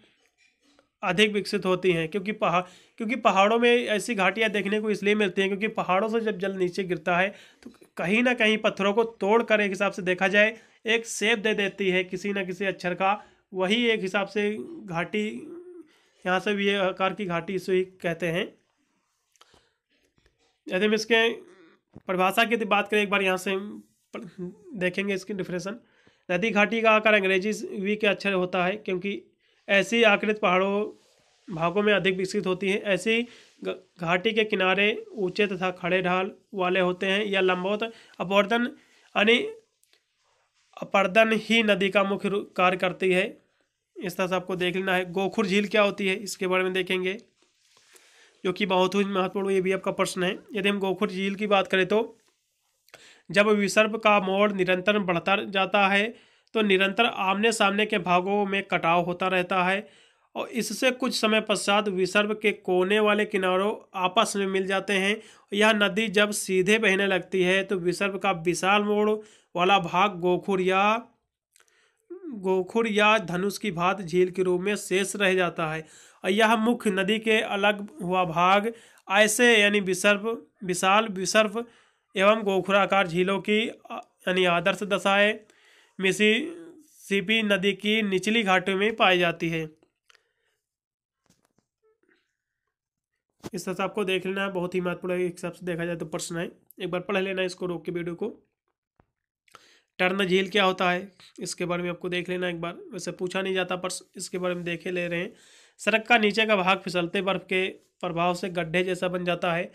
अधिक विकसित होती हैं, क्योंकि पहाड़ क्योंकि पहाड़ों में ऐसी घाटियाँ देखने को इसलिए मिलती हैं, क्योंकि पहाड़ों से जब जल नीचे गिरता है तो कहीं ना कहीं पत्थरों को तोड़ कर एक हिसाब से देखा जाए, एक सेप दे देती है किसी न किसी अक्षर का। वही एक हिसाब से घाटी यहाँ से भी ये आकार की घाटी इसे ही कहते हैं। यदि हम इसके परिभाषा की बात करें, एक बार यहाँ से देखेंगे इसकी डिफ्रेशन। नदी घाटी का आकार अंग्रेज़ी वी के अक्षर होता है, क्योंकि ऐसी आकृत पहाड़ों, भागों में अधिक विकसित होती है। ऐसी घाटी के किनारे ऊँचे तथा खड़े ढाल वाले होते हैं, या लंबोत अपर्दन यानी अपर्दन ही नदी का मुख्य कार्य करती है। इस तरह से आपको देख लेना है। गोखुर झील क्या होती है, इसके बारे में देखेंगे, जो कि बहुत ही महत्वपूर्ण ये भी आपका प्रश्न है। यदि हम गोखुर झील की बात करें तो जब विसर्प का मोड़ निरंतर बढ़ता जाता है तो निरंतर आमने सामने के भागों में कटाव होता रहता है और इससे कुछ समय पश्चात विसर्प के कोने वाले किनारों आपस में मिल जाते हैं। यह नदी जब सीधे बहने लगती है तो विसर्प का विशाल मोड़ वाला भाग गोखुर या गोखुर या धनुष की भात झील के रूप में शेष रह जाता है। और यह मुख्य नदी के अलग हुआ भाग, ऐसे यानी विसर्प, विशाल विसर्प एवं गोखुराकार झीलों की यानी आदर्श दशाएँ मिसी सीपी नदी की निचली घाटियों में पाई जाती है। इस तरह से आपको देख लेना है बहुत ही महत्वपूर्ण एक हिसाब से देखा जाए तो प्रश्न है। एक बार पढ़ लेना इसको रोक के वीडियो को। टर्न झील क्या होता है? इसके बारे में आपको देख लेना एक बार। वैसे पूछा नहीं जाता, पर इसके बारे में देखे ले रहे हैं। सड़क का नीचे का भाग फिसलते बर्फ़ के प्रभाव से गड्ढे जैसा बन जाता है।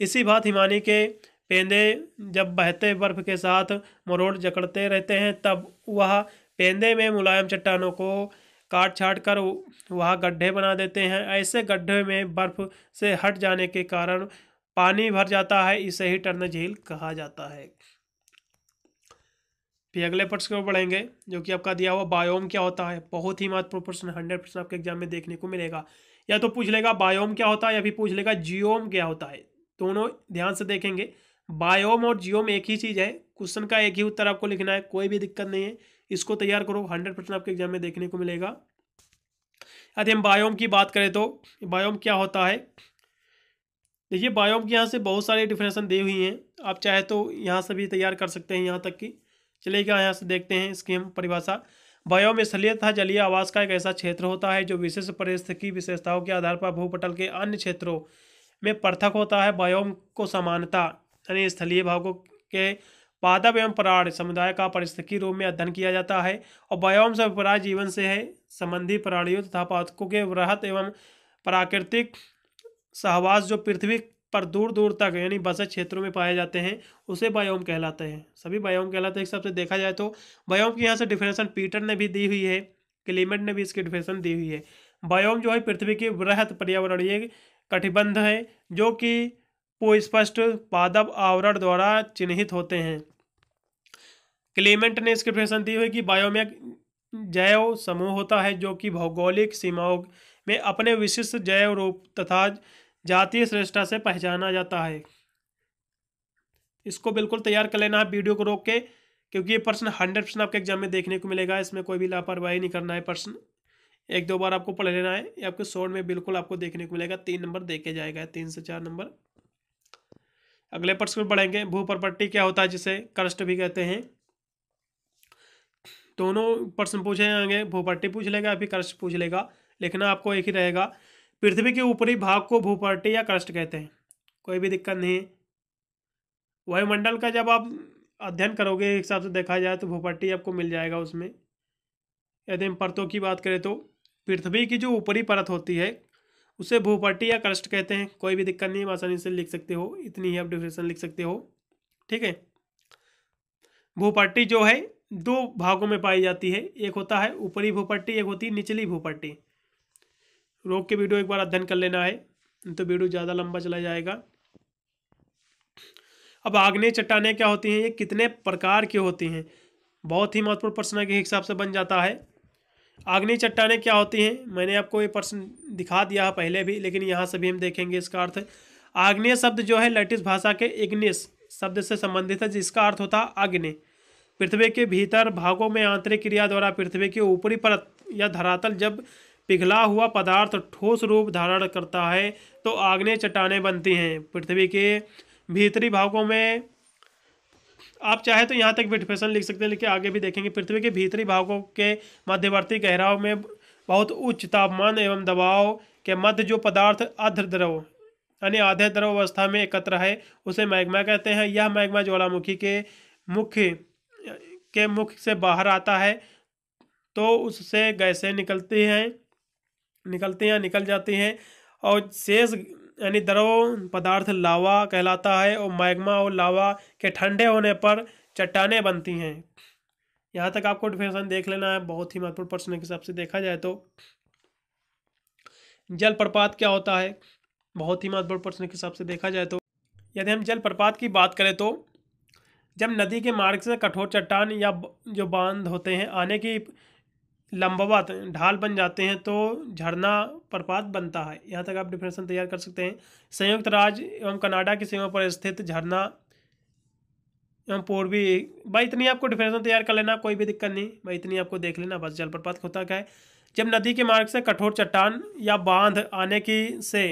इसी बात हिमानी के पेंदे जब बहते बर्फ़ के साथ मरोड़ जकड़ते रहते हैं, तब वह पेंदे में मुलायम चट्टानों को काट छाट कर वहाँ गड्ढे बना देते हैं। ऐसे गड्ढे में बर्फ़ से हट जाने के कारण पानी भर जाता है, इसे ही टर्न झील कहा जाता है। फिर अगले प्रश्न को पढ़ेंगे जो कि आपका दिया हुआ बायोम क्या होता है? बहुत ही महत्वपूर्ण प्रश्न हंड्रेड परसेंट आपके एग्ज़ाम में देखने को मिलेगा। या तो पूछ लेगा बायोम क्या होता है, या फिर पूछ लेगा जियोम क्या होता है। दोनों ध्यान से देखेंगे। बायोम और जियोम एक ही चीज़ है, क्वेश्चन का एक ही उत्तर आपको लिखना है, कोई भी दिक्कत नहीं है। इसको तैयार करो हंड्रेड परसेंट आपके एग्ज़ाम में देखने को मिलेगा। यदि हम बायोम की बात करें तो बायोम क्या होता है? देखिए, बायोम के यहाँ से बहुत सारी डिफिनेशन दी हुई हैं। आप चाहे तो यहाँ से भी तैयार कर सकते हैं, यहाँ तक की चलिएगा यहाँ से देखते हैं इसकी हम परिभाषा। बायोम स्थलीय तथा जलीय आवास का एक ऐसा क्षेत्र होता है जो विशेष परिस्थिति विशेषताओं के आधार पर भूपटल के अन्य क्षेत्रों में पृथक होता है। बायोम को समानता यानी स्थलीय भागों के पादप एवं पराड़ समुदाय का परिस्थिति रूप में अध्ययन किया जाता है और बायोम से विपराय जीवन से है। संबंधी प्राणियों तथा पादकों के वृहत एवं प्राकृतिक सहवास जो पृथ्वी पर दूर दूर तक, यानी बसे क्षेत्रों में पाए जाते हैं, उसे बायोम कहलाते हैं। सभी बायोम कहलाते हैं सबसे देखा जाए तो। बायोम की यहाँ से डिफिनेशन पीटर ने भी दी हुई है, क्लीमेट ने भी इसकी डिफिनेशन दी हुई है। बायोम जो है, पृथ्वी की वृहत पर्यावरणीय कटिबंध है, जो कि स्पष्ट पादप आवरण द्वारा चिन्हित होते हैं। क्लीमेंट ने इसकी डिफिनेशन दी हुई कि बायोम एक जैव समूह होता है, जो कि भौगोलिक सीमाओं में अपने विशिष्ट जैव रूप तथा जातीय श्रेष्ठता से पहचाना जाता है। इसको बिल्कुल तैयार कर लेना है। वीडियो को रोक के, क्योंकि ये प्रश्न हंड्रेड परसेंट आपके एग्ज़ाम में देखने को मिलेगा। इसमें कोई भी लापरवाही नहीं करना है प्रश्न एक दो बार आपको पढ़ लेना है। ये आपके शोर में बिल्कुल आपको देखने को मिलेगा। तीन नंबर देखे जाएगा। तीन से चार नंबर। अगले प्रश्न पर बढ़ेंगे। भू प्रॉपर्टी क्या होता है जिसे कर्स्ट भी कहते हैं? दोनों प्रश्न पूछे जाएँगे। भूपट्टी पूछ लेगा या फिर कर्स्ट पूछ लेगा। लिखना आपको एक ही रहेगा। पृथ्वी के ऊपरी भाग को भूपट्टी या कर्स्ट कहते हैं। कोई भी दिक्कत नहीं। वायुमंडल का जब आप अध्ययन करोगे हिसाब से देखा जाए तो भूपट्टी आपको मिल जाएगा उसमें। यदि हम परतों की बात करें तो पृथ्वी की जो ऊपरी परत होती है, उसे भूपट्टी या क्रस्ट कहते हैं। कोई भी दिक्कत नहीं है आसानी से लिख सकते हो। इतनी ही आप डिफिनेशन लिख सकते हो। ठीक है? भूपट्टी जो है, दो भागों में पाई जाती है। एक होता है ऊपरी भूपट्टी एक होती है निचली भूपट्टी रोक के वीडियो एक बार अध्ययन कर लेना है तो वीडियो ज़्यादा लंबा चला जाएगा। अब आग्नेय चट्टाने क्या होती हैं? ये कितने प्रकार की होती हैं? बहुत ही महत्वपूर्ण प्रश्न के हिसाब से बन जाता है। आग्नेय चट्टाने क्या होती हैं? मैंने आपको ये प्रश्न दिखा दिया पहले भी, लेकिन यहाँ से भी हम देखेंगे इसका अर्थ। आग्नेय शब्द जो है लैटिस भाषा के इग्निस शब्द से संबंधित है, जिसका अर्थ होता है अग्नि पृथ्वी के भीतर भागों में आंतरिक क्रिया द्वारा पृथ्वी की ऊपरी परत या धरातल जब पिघला हुआ पदार्थ ठोस रूप धारण करता है तो आग्नेय चट्टाने बनती हैं। पृथ्वी के भीतरी भागों में आप चाहे तो यहाँ तक डिफेशन लिख सकते हैं, लेकिन आगे भी देखेंगे, पृथ्वी के भीतरी भागों के मध्यवर्ती गहराव में बहुत उच्च तापमान एवं दबाव के मध्य जो पदार्थ अर्ध द्रव यानी आधे द्रव अवस्था में एकत्र है, उसे मैग्मा कहते हैं। यह मैग्मा ज्वालामुखी के मुख्य, के मुख से बाहर आता है तो उससे गैसें निकलती हैं। निकलती हैं, निकल जाते हैं और शेष, यानी द्रव पदार्थ लावा कहलाता है और मैग्मा और लावा के ठंडे होने पर चट्टाने बनती हैं। यहाँ तक आपको डिफिनेशन देख लेना है, बहुत ही महत्वपूर्ण प्रश्न के हिसाब से देखा जाए तो। जलप्रपात क्या होता है? बहुत ही महत्वपूर्ण प्रश्न के हिसाब से देखा जाए तो। यदि हम जलप्रपात की बात करें तो जब नदी के मार्ग से कठोर चट्टान या जो बाँध होते हैं, आने की लंबवत ढाल बन जाते हैं तो झरना प्रपात बनता है। यहाँ तक आप डिफिनेशन तैयार कर सकते हैं। संयुक्त राज्य एवं कनाडा की सीमा पर स्थित झरना एवं पूर्वी भाई, इतनी आपको डिफिनेशन तैयार कर लेना, कोई भी दिक्कत नहीं। भाई, इतनी आपको देख लेना, बस जलप्रपात होता क्या है। जब नदी के मार्ग से कठोर चट्टान या बाँध आने की से,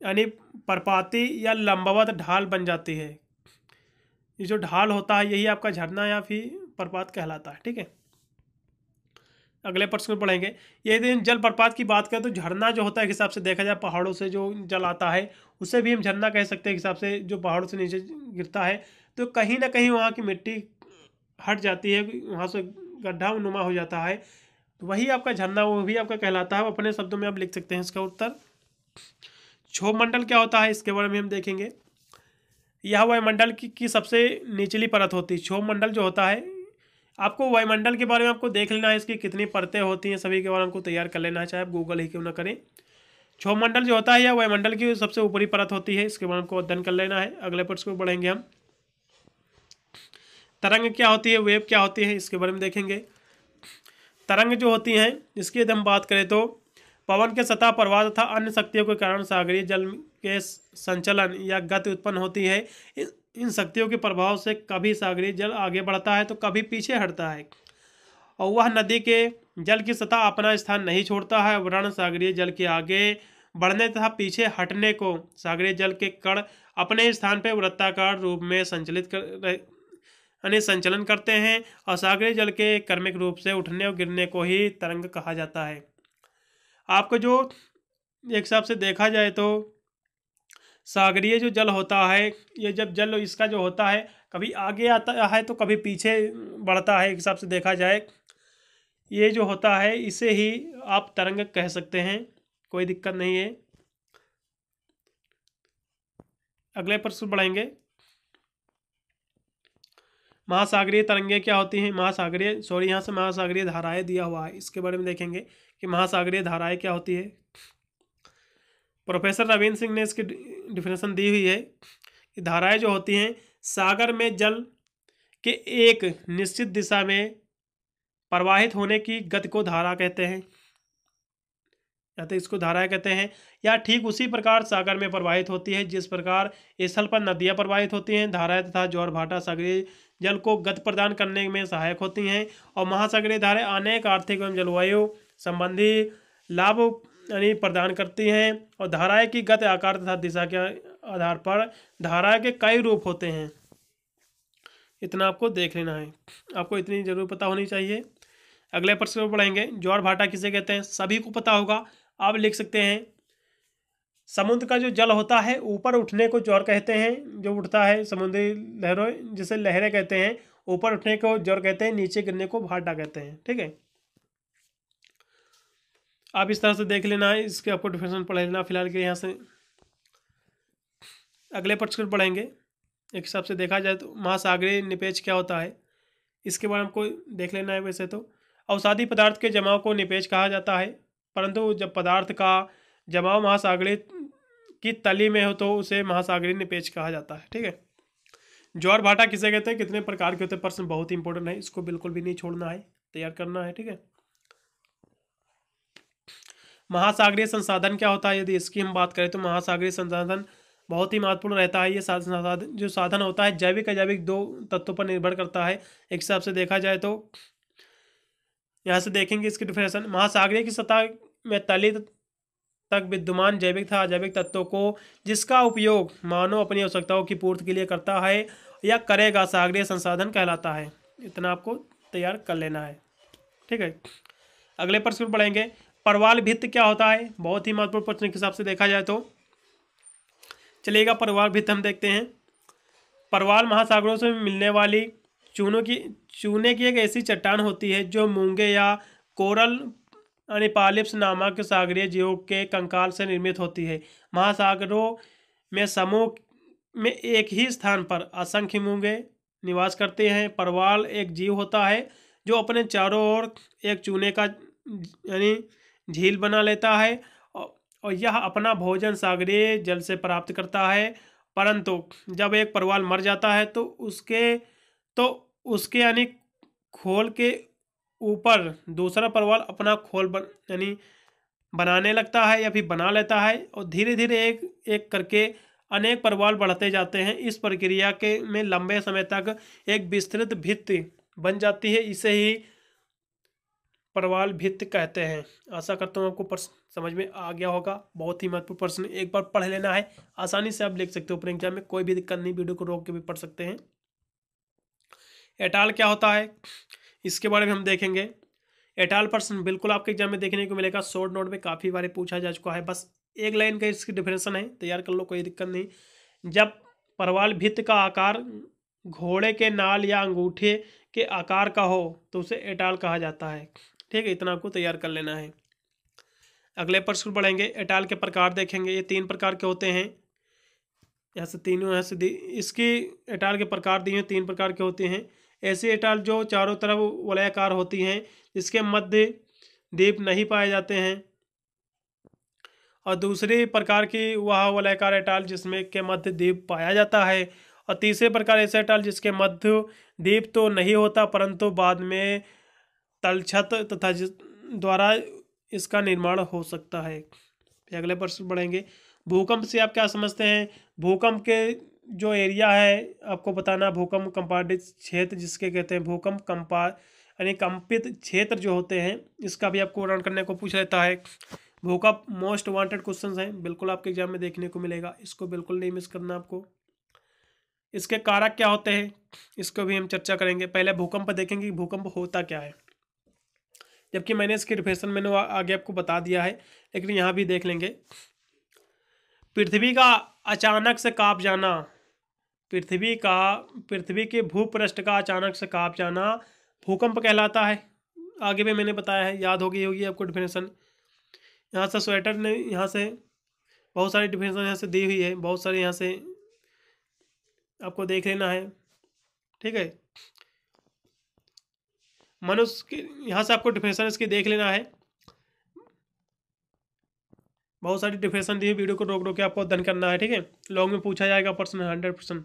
यानी परपाती या लंबवत ढाल बन जाती है। ये जो ढाल होता है, यही आपका झरना या फिर प्रपात कहलाता है, ठीक है? अगले प्रश्न में पढ़ेंगे। यदि जलप्रपात की बात करें तो झरना जो होता है हिसाब से देखा जाए पहाड़ों से जो जल आता है उसे भी हम झरना कह सकते हैं हिसाब से जो पहाड़ों से नीचे गिरता है। तो कहीं ना कहीं वहाँ की मिट्टी हट जाती है वहाँ से गड्ढा नुमा हो जाता है। तो वही आपका झरना वो भी आपका कहलाता है। अपने शब्दों में आप लिख सकते हैं इसका उत्तर। क्षोभ मंडल क्या होता है? इसके बारे में हम देखेंगे। यह वायुमंडल की, की सबसे निचली परत होती है। क्षोभ मंडल जो होता है आपको वायुमंडल के बारे में आपको देख लेना है, इसकी कितनी परतें होती हैं, सभी के बारे में आपको तैयार कर लेना है, चाहे आप गूगल ही क्यों ना करें। क्षोभ मंडल जो होता है, यह वायुमंडल की सबसे ऊपरी परत होती है, इसके बारे में आपको अध्ययन कर लेना है। अगले प्रश्न को बढ़ेंगे हम। तरंग क्या होती है वेब क्या होती है, इसके बारे में देखेंगे। तरंग जो होती हैं, इसकी यदि हम बात करें तो पवन के सतह प्रवाह तथा अन्य शक्तियों के कारण सागरीय जल के संचलन या गति उत्पन्न होती है। इन शक्तियों के प्रभाव से कभी सागरीय जल आगे बढ़ता है तो कभी पीछे हटता है। और वह नदी के जल की सतह अपना स्थान नहीं छोड़ता है। वर्ण सागरीय जल के आगे बढ़ने तथा पीछे हटने को सागरीय जल के कण अपने स्थान पर वृत्ताकार रूप में संचलित कर यानी संचलन करते हैं और सागरीय जल के कर्मिक रूप से उठने और गिरने को ही तरंग कहा जाता है। आपको जो एक हिसाब से देखा जाए तो सागरीय जो जल होता है, ये जब जल इसका जो होता है, कभी आगे आता है तो कभी पीछे बढ़ता है, एक हिसाब से देखा जाए। ये जो होता है, इसे ही आप तरंग कह सकते हैं, कोई दिक्कत नहीं है। अगले प्रश्न बढ़ेंगे। महासागरीय तरंगे क्या होती हैं? महासागरीय सॉरी यहाँ से महासागरीय धाराएँ दिया हुआ है, इसके बारे में देखेंगे कि महासागरीय धाराएँ क्या होती है। प्रोफेसर रविंद्र सिंह ने इसकी डिफिनेशन दी हुई है कि धाराएँ जो होती हैं, सागर में जल के एक निश्चित दिशा में प्रवाहित होने की गति को धारा कहते हैं। या तो इसको धाराएँ कहते हैं, या ठीक उसी प्रकार सागर में प्रवाहित होती है, जिस प्रकार स्थल पर नदियाँ प्रवाहित होती हैं, धाराएँ तथा ज्वार भाटा सागरीय जल को गति प्रदान करने में सहायक होती हैं, और महासागरीय धाराएँ अनेक आर्थिक एवं जलवायु संबंधी लाभ यानी प्रदान करती हैं और धाराएँ की गति आकार तथा दिशा के आधार पर धारा के कई रूप होते हैं। इतना आपको देख लेना है। आपको इतनी ज़रूर पता होनी चाहिए। अगले प्रश्न को पढ़ेंगे। ज्वार भाटा किसे कहते हैं? सभी को पता होगा। आप लिख सकते हैं। समुद्र का जो जल होता है, ऊपर उठने को ज्वार कहते हैं। जो उठता है समुद्री लहरों, जिसे लहरें कहते हैं, ऊपर उठने को ज्वार कहते हैं, नीचे गिरने को भाटा कहते हैं। ठीक है? आप इस तरह से देख लेना है इसके आपको डिफिनेशन पढ़ लेना, फ़िलहाल के यहाँ से अगले प्रश्न पढ़ेंगे। एक हिसाब से देखा जाए तो महासागरीय निपेज क्या होता है? इसके बारे में हमको देख लेना है वैसे तो। अवसादी पदार्थ के जमाव को निपेज कहा जाता है, परंतु जब पदार्थ का जमाव महासागरीय की तली में हो तो उसे महासागरीय निपेज कहा जाता है, ठीक है? ज्वार भाटा किसे कहते हैं? कितने प्रकार के होते हैं? प्रश्न बहुत ही इंपॉर्टेंट है, इसको बिल्कुल भी नहीं छोड़ना है, तैयार करना है, ठीक है? महासागरीय संसाधन क्या होता है? यदि इसकी हम बात करें तो महासागरीय संसाधन बहुत ही महत्वपूर्ण रहता है। ये साधन जो साधन होता है, जैविक अजैविक दो तत्वों पर निर्भर करता है। एक हिसाब से देखा जाए तो यहाँ से देखेंगे इसकी डिफिनेशन महासागरीय की सतह में तलित तक विद्यमान जैविक तथा अजैविक तत्वों को जिसका उपयोग मानव अपनी आवश्यकताओं की पूर्ति के लिए करता है या करेगा, सागरीय संसाधन कहलाता है। इतना आपको तैयार कर लेना है। ठीक है? अगले प्रश्न पढ़ेंगे परवाल भित्त क्या होता है? बहुत ही महत्वपूर्ण प्रश्न के हिसाब से देखा जाए तो। चलिएगा परवाल भित्त हम देखते हैं। परवाल महासागरों से मिलने वाली चूनों की, चूने की एक ऐसी चट्टान होती है जो मूँगे या कोरल यानी पालिप्स नामक सागरीय जीवों के कंकाल से निर्मित होती है। महासागरों में समूह में एक ही स्थान पर असंख्य मूँगे निवास करते हैं। परवाल एक जीव होता है जो अपने चारों ओर एक चूने का, यानी झील बना लेता है और यह अपना भोजन सागरीय जल से प्राप्त करता है। परंतु जब एक परवाल मर जाता है तो उसके तो उसके यानी खोल के ऊपर दूसरा परवाल अपना खोल बन, यानी बनाने लगता है या फिर बना लेता है और धीरे धीरे एक एक करके अनेक परवाल बढ़ते जाते हैं। इस प्रक्रिया के में लंबे समय तक एक विस्तृत भित्ति बन जाती है। इसे ही परवाल भित्त कहते हैं। आशा करता हूँ आपको प्रश्न समझ में आ गया होगा। बहुत ही महत्वपूर्ण प्रश्न। एक बार पढ़ लेना है। आसानी से आप लिख सकते हो। ओपन एग्ज़ाम में कोई भी दिक्कत नहीं। वीडियो को रोक के भी पढ़ सकते हैं। एटाल क्या होता है? इसके बारे में हम देखेंगे। एटाल प्रश्न बिल्कुल आपके एग्ज़ाम में देखने को मिलेगा। शॉर्ट नोट में काफ़ी बार पूछा जा चुका है। बस एक लाइन का इसकी डिफरेंसन है। तैयार कर लो, कोई दिक्कत नहीं। जब परवाल भित्त का आकार घोड़े के नाल या अंगूठे के आकार का हो तो उसे एटाल कहा जाता है। ठीक है, इतना आपको तैयार कर लेना है। अगले प्रश्न पढ़ेंगे एटाल के प्रकार देखेंगे, ये तीन प्रकार के होते हैं। यहाँ से तीनों, यहाँ से इसकी एटाल के प्रकार दिए हैं तीन प्रकार के होते हैं। ऐसी एटाल जो चारों तरफ़ वलयाकार होती हैं, जिसके मध्य द्वीप नहीं पाए जाते हैं। और दूसरे प्रकार की वह वलयाकार एटाल जिसमें के मध्य द्वीप पाया जाता है, और तीसरे प्रकार ऐसे एटाल जिसके मध्य द्वीप तो नहीं होता, परंतु बाद में तलछत तथा जिस द्वारा इसका निर्माण हो सकता है। अगले प्रश्न बढ़ेंगे। भूकंप से आप क्या समझते हैं? भूकंप के जो एरिया है, आपको बताना, भूकंप कंपार्टित क्षेत्र जिसके कहते हैं, भूकंप कंपा यानी कंपित क्षेत्र जो होते हैं, इसका भी आपको वर्णन करने को पूछ लेता है। भूकंप मोस्ट वांटेड क्वेश्चंस हैं, बिल्कुल आपके एग्ज़ाम में देखने को मिलेगा। इसको बिल्कुल नहीं मिस करना आपको। इसके कारक क्या होते हैं? इसको भी हम चर्चा करेंगे। पहले भूकंप देखेंगे कि भूकंप होता क्या है। जबकि मैंने इसकी रिफ्रेशन मैंने आगे आपको बता दिया है, लेकिन यहाँ भी देख लेंगे। पृथ्वी का अचानक से काप जाना, पृथ्वी का, पृथ्वी के भूपृष्ठ का अचानक से काप जाना भूकंप कहलाता है। आगे भी मैंने बताया है, याद होगी होगी आपको डिफिनेशन। यहाँ से स्वेटर ने, यहाँ से बहुत सारी डिफिनेशन यहाँ से दी हुई है, बहुत सारे यहाँ से आपको देख लेना है, ठीक है? मनुष्य के यहाँ से आपको डिफिनेशन इसकी देख लेना है। बहुत सारी डिफिनेशन दी है वीडियो को रोक रोक के आपको अध्ययन करना है, ठीक है? लॉन्ग में पूछा जाएगा पर्सन हंड्रेड परसेंट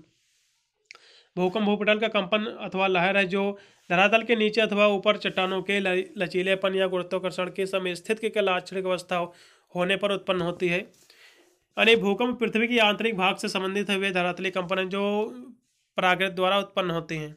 भूकंप, भूपटल का कंपन अथवा लहर है जो धरातल के नीचे अथवा ऊपर चट्टानों के लचीलेपन या गुरुत्वाकर्षण के समय स्थित के लाक्षणिक अवस्था होने पर उत्पन्न होती है। यानी भूकंप पृथ्वी की आंतरिक भाग से संबंधित हुए धरातली कंपन जो प्राकृत द्वारा उत्पन्न होते हैं।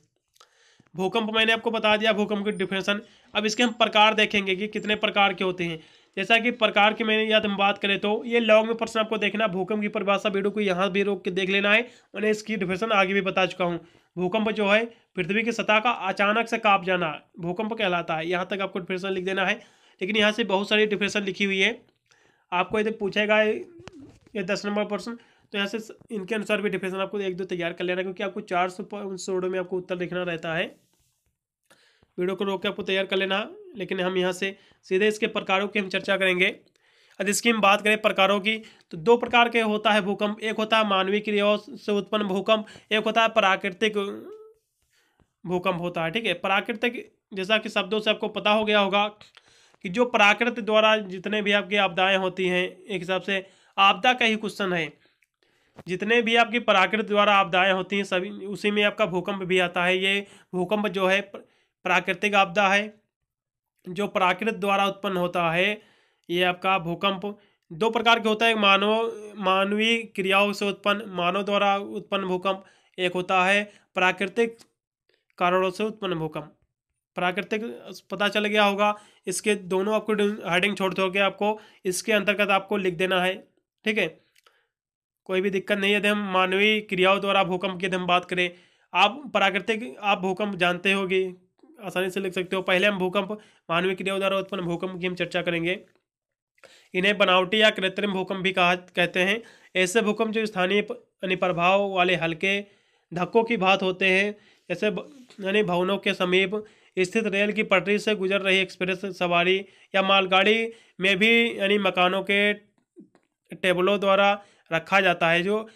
भूकंप, मैंने आपको बता दिया भूकंप की डिफिनेशन अब इसके हम प्रकार देखेंगे कि कितने प्रकार के होते हैं। जैसा कि प्रकार की मैंने याद हम बात करें तो ये लॉन्ग में प्रश्न आपको देखना, भूकंप की परिभाषा वीडियो को यहाँ भी रोक के देख लेना है मैंने इसकी डिफिनेशन आगे भी बता चुका हूँ। भूकंप जो है, पृथ्वी की सतह का अचानक से काप जाना, भूकंप कहलाता है। यहाँ तक आपको डिफिनेशन लिख देना है, लेकिन यहाँ से बहुत सारी डिफिनेशन लिखी हुई है। आपको यदि पूछेगा ये दस नंबर प्रश्न तो यहाँ से इनके अनुसार भी डिफिनेशन आपको एक दो तैयार कर लेना क्योंकि आपको चार सौ में आपको उत्तर लिखना रहता है। वीडियो को रोक के आपको तैयार कर लेना, लेकिन हम यहाँ से सीधे इसके प्रकारों की हम चर्चा करेंगे। यदि इसकी हम बात करें प्रकारों की तो दो प्रकार के होता है भूकंप, एक होता है मानवीय क्रियाओं से उत्पन्न भूकंप, एक होता है प्राकृतिक भूकंप होता है, ठीक है? प्राकृतिक, जैसा कि शब्दों से आपको पता हो गया होगा कि जो प्राकृतिक द्वारा जितने भी आपकी आपदाएँ होती हैं, एक हिसाब से आपदा का ही क्वेश्चन है। जितने भी आपकी प्राकृत द्वारा आपदाएँ होती हैं, सभी, उसी में आपका भूकंप भी आता है। ये भूकंप जो है प्राकृतिक आपदा है, जो प्राकृत द्वारा उत्पन्न होता है, ये आपका भूकंप। दो प्रकार के होता है, एक मानव, मानवीय क्रियाओं से उत्पन्न, मानव द्वारा उत्पन्न भूकंप, एक होता है प्राकृतिक कारणों से उत्पन्न भूकंप। प्राकृतिक, पता चल गया होगा, इसके दोनों आपको हेडिंग छोड़ छोड़ के आपको इसके अंतर्गत आपको लिख देना है, ठीक है? कोई भी दिक्कत नहीं है। यदि हम मानवीय क्रियाओं द्वारा भूकंप की यदि हम बात करें, आप प्राकृतिक, आप भूकंप जानते होगी, आसानी से लिख सकते हो। पहले हम भूकंप, मानवीय क्रियाओं द्वारा उत्पन्न भूकंप की हम चर्चा करेंगे। इन्हें बनावटी या कृत्रिम भूकंप भी कहा, कहते हैं। ऐसे भूकंप जो स्थानीय यानी प्रभाव वाले हल्के धक्कों की बात होते हैं। जैसे यानी भवनों के समीप स्थित रेल की पटरी से गुजर रही एक्सप्रेस सवारी या मालगाड़ी में भी, यानी मकानों के टेबलों द्वारा रखा जाता है, जो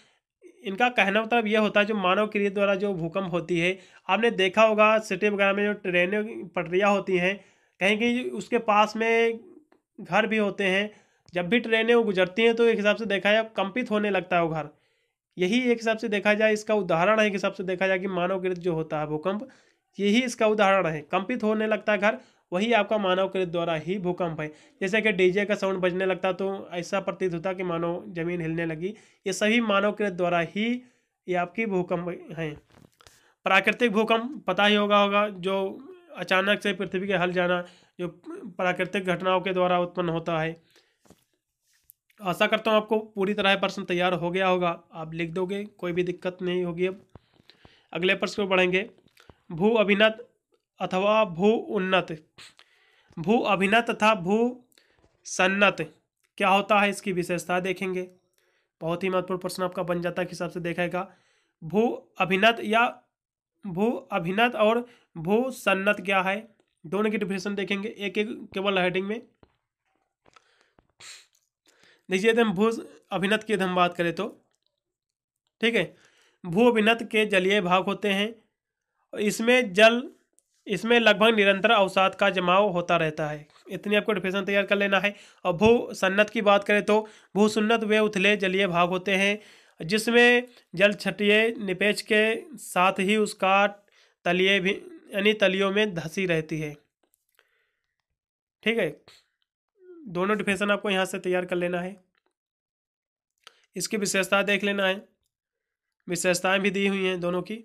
इनका कहना मतलब यह होता है, जो मानव क्रिया द्वारा जो भूकंप होती है। आपने देखा होगा, सिटी वगैरह में जो ट्रेनें पटरियाँ होती हैं, कहीं कहीं उसके पास में घर भी होते हैं। जब भी ट्रेनें गुजरती हैं तो एक हिसाब से देखा जाए, कंपित होने लगता है वो घर। यही एक हिसाब से देखा जाए, इसका उदाहरण है, एक हिसाब से देखा जाए कि मानव कृत जो होता है, भूकंप, यही इसका उदाहरण है। कंपित होने लगता है घर वही आपका मानव कृत द्वारा ही भूकंप है। जैसे कि डीजे का साउंड बजने लगता तो ऐसा प्रतीत होता कि मानो ज़मीन हिलने लगी। ये सभी मानव कृत द्वारा ही ये आपकी भूकंप हैं। प्राकृतिक भूकंप, पता ही होगा होगा, जो अचानक से पृथ्वी के हल जाना, जो प्राकृतिक घटनाओं के द्वारा उत्पन्न होता है। आशा करता हूँ आपको पूरी तरह प्रश्न तैयार हो गया होगा। आप लिख दोगे, कोई भी दिक्कत नहीं होगी अब। अगले प्रश्न को बढ़ेंगे। भू अभिनत अथवा भू उन्नत। भू अभिनत तथा भू सन्नत। क्या होता है इसकी विशेषता देखेंगे। बहुत ही महत्वपूर्ण प्रश्न आपका बन जाता है हिसाब से देखेगा भू अभिनत या भू अभिनत और भू सन्नत क्या है? दोनों की डिफिनेशन देखेंगे। एक एक केवल हेडिंग में। देखिए, यदि हम भू अभिनत की हम बात करें तो ठीक है? भू अभिनत के जलीय भाग होते हैं। इसमें जल इसमें लगभग निरंतर अवसाद का जमाव होता रहता है। इतनी आपको डिफिनेशन तैयार कर लेना है। और भू सन्नत की बात करें तो भू सुन्नत वे उथले जलीय भाग होते हैं, जिसमें जल छटिए निपेच के साथ ही उसका तलिए भी, यानी तलियों में धसी रहती है। ठीक है? दोनों डिफिनेशन आपको यहाँ से तैयार कर लेना है। इसकी विशेषता देख लेना है। विशेषताएँ भी दी हुई हैं दोनों की।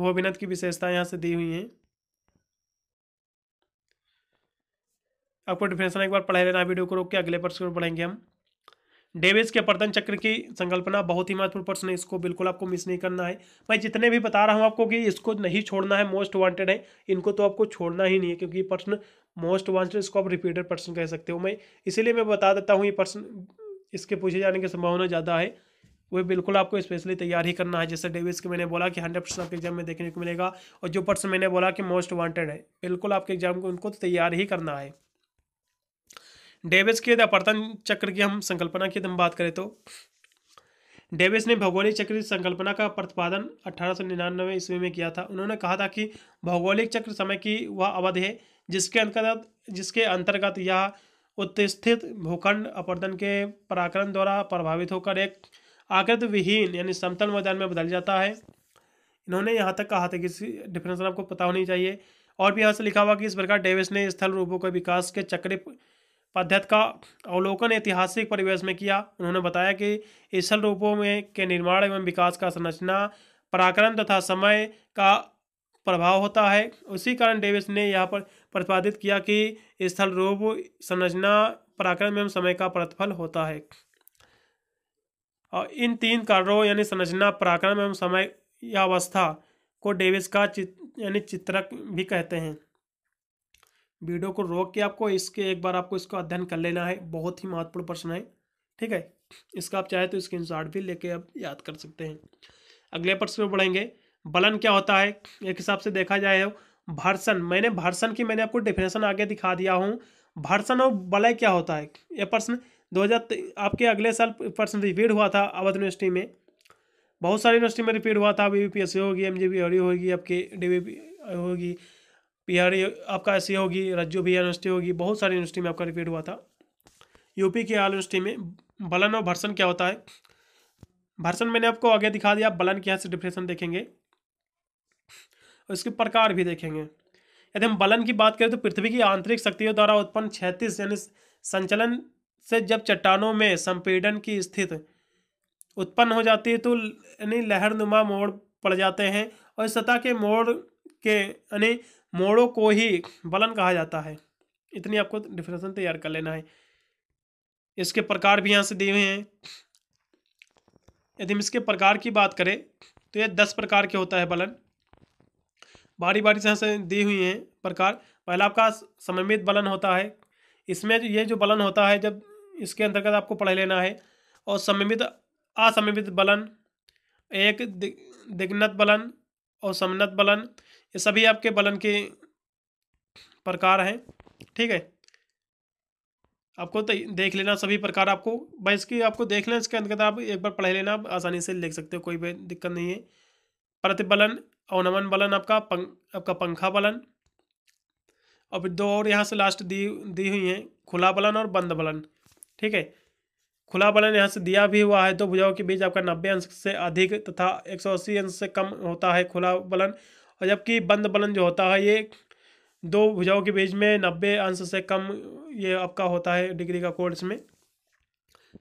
भूअभिनत की विशेषता यहाँ से दी हुई हैं। आपको डिफिनेशन एक बार पढ़ा लेना, वीडियो को रोक के अगले प्रश्न को पढ़ेंगे हम। डेविस के पर्तन चक्र की संकल्पना बहुत ही महत्वपूर्ण प्रश्न है, इसको बिल्कुल आपको मिस नहीं करना है। मैं जितने भी बता रहा हूँ आपको कि इसको नहीं छोड़ना है मोस्ट वांटेड है, इनको तो आपको छोड़ना ही नहीं है, क्योंकि प्रश्न मोस्ट वांटेड इसको आप रिपीटेड प्रश्न कह सकते हो। मैं, इसीलिए मैं बता देता हूँ, ये प्रश्न इसके पूछे जाने की संभावना ज़्यादा है। वो बिल्कुल आपको स्पेशली तैयार ही करना है। जैसे डेविस के मैंने बोला कि हंड्रेड परसेंट आपके एग्ज़ाम में देखने को मिलेगा और जो पर्सन मैंने बोला कि मोस्ट वांटेड है, बिल्कुल आपके एग्ज़ाम को उनको तो तैयार ही करना है। डेविस के अपरतन चक्र की हम संकल्पना की हम बात करें तो डेविस ने भौगोलिक चक्र की संकल्पना का प्रतिपादन अठारह सौ निन्यानवे ईस्वी में किया था। उन्होंने कहा था कि भौगोलिक चक्र समय की वह अवधि है जिसके अंतर्गत जिसके अंतर्गत यह उत्स्थित भूखंड अपर्दन के पराक्रम द्वारा प्रभावित होकर एक आकृत विहीन, यानी समतल मैदान में बदल जाता है। इन्होंने यहाँ तक कहा था कि डिफरेंस आपको पता होनी चाहिए। और भी यहाँ से लिखा हुआ कि इस प्रकार डेविस ने स्थल रूपों के विकास के चक्र पद्धति का अवलोकन ऐतिहासिक परिवेश में किया। उन्होंने बताया कि स्थल रूपों में के निर्माण एवं विकास का संरचना, पराक्रम तथा समय का प्रभाव होता है। उसी कारण डेविस ने यहाँ पर प्रतिपादित किया कि स्थल रूप, संरचना, पराक्रम एवं समय का प्रतिफल होता है। और इन तीन कारणों यानी संरचना, पराक्रम एवं समय या अवस्था को डेविस का चित, यानी चित्रक भी कहते हैं। वीडियो को रोक के आपको इसके, एक बार आपको इसको अध्ययन कर लेना है। बहुत ही महत्वपूर्ण प्रश्न है, ठीक है? इसका आप चाहे तो स्क्रीन शॉट भी लेके आप याद कर सकते हैं। अगले प्रश्न में बढ़ेंगे। बलन क्या होता है? एक हिसाब से देखा जाए भर्सन, मैंने भर्सन की मैंने आपको डेफिनेशन आगे दिखा दिया हूँ। भर्सन और बलय क्या होता है? यह प्रश्न दो हज़ार आपके अगले साल प्रश्न रिपीट हुआ था अवध यूनिवर्सिटी में। बहुत सारी यूनिवर्सिटी में रिपीट हुआ था। बी पी एस होगी एम जी बी होगी, आपकी डी बी होगी पी आर आपका ऐसी होगी, रज्जू भी यूनिवर्सिटी होगी, बहुत सारी यूनिवर्सिटी में आपका रिपीट हुआ था। यूपी की आल यूनिवर्सिटी में बलन और भर्सन क्या होता है? भर्सन मैंने आपको आगे दिखा दिया बलन के यहाँ से डिप्रेशन देखेंगे। इसके प्रकार भी देखेंगे। यदि हम बलन की बात करें तो पृथ्वी की आंतरिक शक्तियों द्वारा उत्पन्न क्षैतिज यानी संचलन से जब चट्टानों में संपीड़न की स्थिति उत्पन्न हो जाती है तो यानी लहरनुमा मोड़ पड़ जाते हैं और सतह के मोड़ के, यानी मोड़ों को ही बलन कहा जाता है। इतनी आपको डिफिनेशन तैयार कर लेना है। इसके प्रकार भी यहाँ से दिए हुए हैं। यदि हम इसके प्रकार की बात करें तो ये दस प्रकार के होता है बलन। बारी बारी से यहाँ से दी हुई हैं प्रकार। पहला आपका सममित बलन होता है। इसमें ये जो बलन होता है, जब इसके अंतर्गत आपको पढ़ लेना है। और सममित, असममित बलन, एक दिग्नत बलन और समनत बलन, ये सभी आपके बलन के प्रकार हैं, ठीक है? आपको तो देख लेना सभी प्रकार आपको, भाई इसकी आपको देख लेना, इसके अंतर्गत आप एक बार पढ़ लेना, आप आसानी से लिख सकते हो, कोई भी दिक्कत नहीं है। प्रतिबलन और नमन बलन आपका, पंख, आपका पंखा बलन। और दो और यहाँ से लास्ट दी दी हुई हैं, खुला बलन और बंद बलन। ठीक है? खुला बलन यहाँ से दिया भी हुआ है, दो भुजाओं के बीच आपका नब्बे अंश से अधिक तथा एक सौ अस्सी अंश से कम होता है खुला बलन। और जबकि बंद बलन जो होता है, ये दो भुजाओं के बीच में नब्बे अंश से कम ये आपका होता है डिग्री का कोर्स में।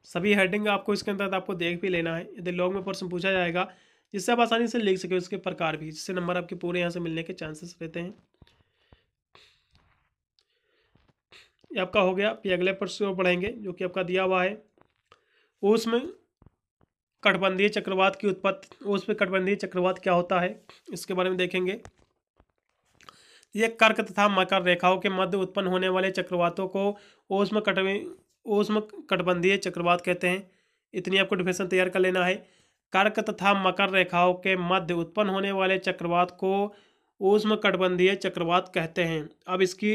सभी हेडिंग आपको इसके अंदर आपको देख भी लेना है। यदि लॉन्ग में प्रश्न पूछा जाएगा, जिससे आप आसानी से लिख सके उसके प्रकार भी। जिससे नंबर आपके पूरे यहाँ से मिलने के चांसेस रहते हैं। ये आपका हो गया। फिर अगले प्रश्न को पढ़ेंगे जो कि आपका दिया हुआ है। उसमें कटबंधीय चक्रवात की उत्पत्ति, उसमें कटबंधीय चक्रवात क्या होता है, इसके बारे में देखेंगे। ये कर्क तथा मकर रेखाओं के मध्य उत्पन्न होने वाले चक्रवातों को ओस्म कट ओस्म कटबंधीय चक्रवात कहते हैं। इतनी आपको डिफिनेशन तैयार कर लेना है। कर्क तथा मकर रेखाओं के मध्य उत्पन्न होने वाले चक्रवात को ऊष्म कटबंधीय चक्रवात कहते हैं। अब इसकी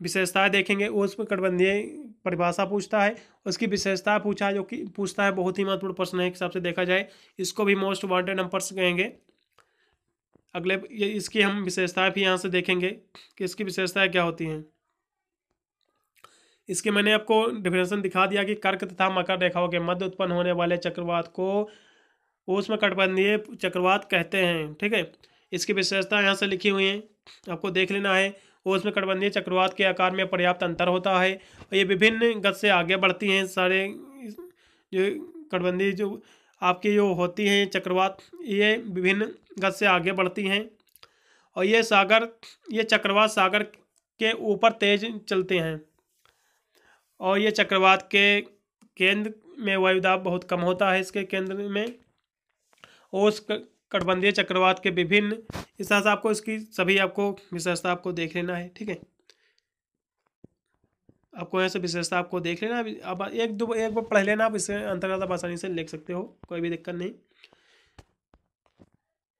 विशेषताएँ देखेंगे ऊष्म कटबंधीय परिभाषा पूछता है। उसकी विशेषता पूछा जो कि पूछता है, बहुत ही महत्वपूर्ण प्रश्न है हिसाब से देखा जाए, इसको भी मोस्ट वांटेड नंबर्स कहेंगे। अगले, ये इसकी हम विशेषताएँ भी यहाँ से देखेंगे कि इसकी विशेषताएँ क्या होती हैं। इसके मैंने आपको डिफिनेशन दिखा दिया कि कर्क तथा मकर रेखाओं के मध्य उत्पन्न होने वाले चक्रवात को ऊष्म कटबंधीय चक्रवात कहते हैं, ठीक है? इसकी विशेषता यहाँ से लिखी हुई हैं, आपको देख लेना है। ऊष्म कटबंधीय चक्रवात के आकार में पर्याप्त अंतर होता है। और ये विभिन्न गत से आगे बढ़ती हैं। सारे जो कटबंधी जो आपकी जो होती हैं चक्रवात, ये विभिन्न गत से आगे बढ़ती हैं। और ये सागर, ये चक्रवात सागर के ऊपर तेज चलते हैं। और ये चक्रवात के केंद्र में वायुदाब बहुत कम होता है। इसके केंद्र में और उस कटबंधीय चक्रवात के विभिन्न इस तरह से आपको इसकी सभी आपको विशेषता आपको देख लेना है, ठीक है? आपको यहाँ से विशेषता आपको देख लेना अब एक दो, एक बार पढ़ लेना, आप इसे अंतर्गत आप आसानी से लिख सकते हो, कोई भी दिक्कत नहीं।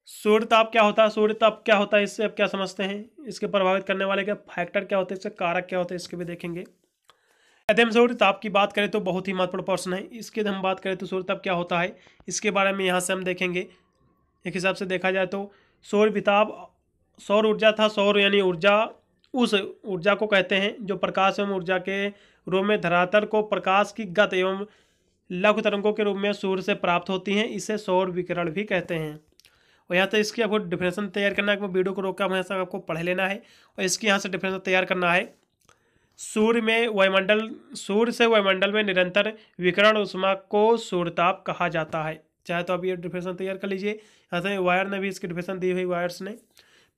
सूर्य ताप क्या होता है? सूर्य ताप क्या होता है इससे आप क्या समझते हैं? इसके प्रभावित करने वाले क्या फैक्टर क्या होते हैं? इसके कारक क्या होते हैं? इसके भी देखेंगे। यदि हम सूर्य ताप की बात करें तो बहुत ही महत्वपूर्ण प्रश्न है। इसके हम बात करें तो सूर्य ताप क्या होता है? इसके बारे में यहाँ से हम देखेंगे। एक हिसाब से देखा जाए तो सौर विताप, सौर ऊर्जा था, सौर यानी ऊर्जा, उस ऊर्जा को कहते हैं जो प्रकाश एवं ऊर्जा के रूप में धरातल को प्रकाश की गत एवं लघु तरंगों के रूप में सूर्य से प्राप्त होती हैं, इसे सौर विकिरण भी कहते हैं। और यहाँ तो इसकी आपको डिफरेंशन तैयार करना है वीडियो को रोका हमेशा आपको पढ़ लेना है। और इसकी यहाँ से डिफरेंशन तैयार करना है। सूर्य में वायुमंडल, सूर्य से वायुमंडल में निरंतर विकरण उष्मा को सूर्यताप कहा जाता है। चाहे तो आप ये डिफिनेशन तैयार कर लीजिए। यहाँ से वायर ने भी इसकी डिफिनेशन दी हुई वायर्स ने।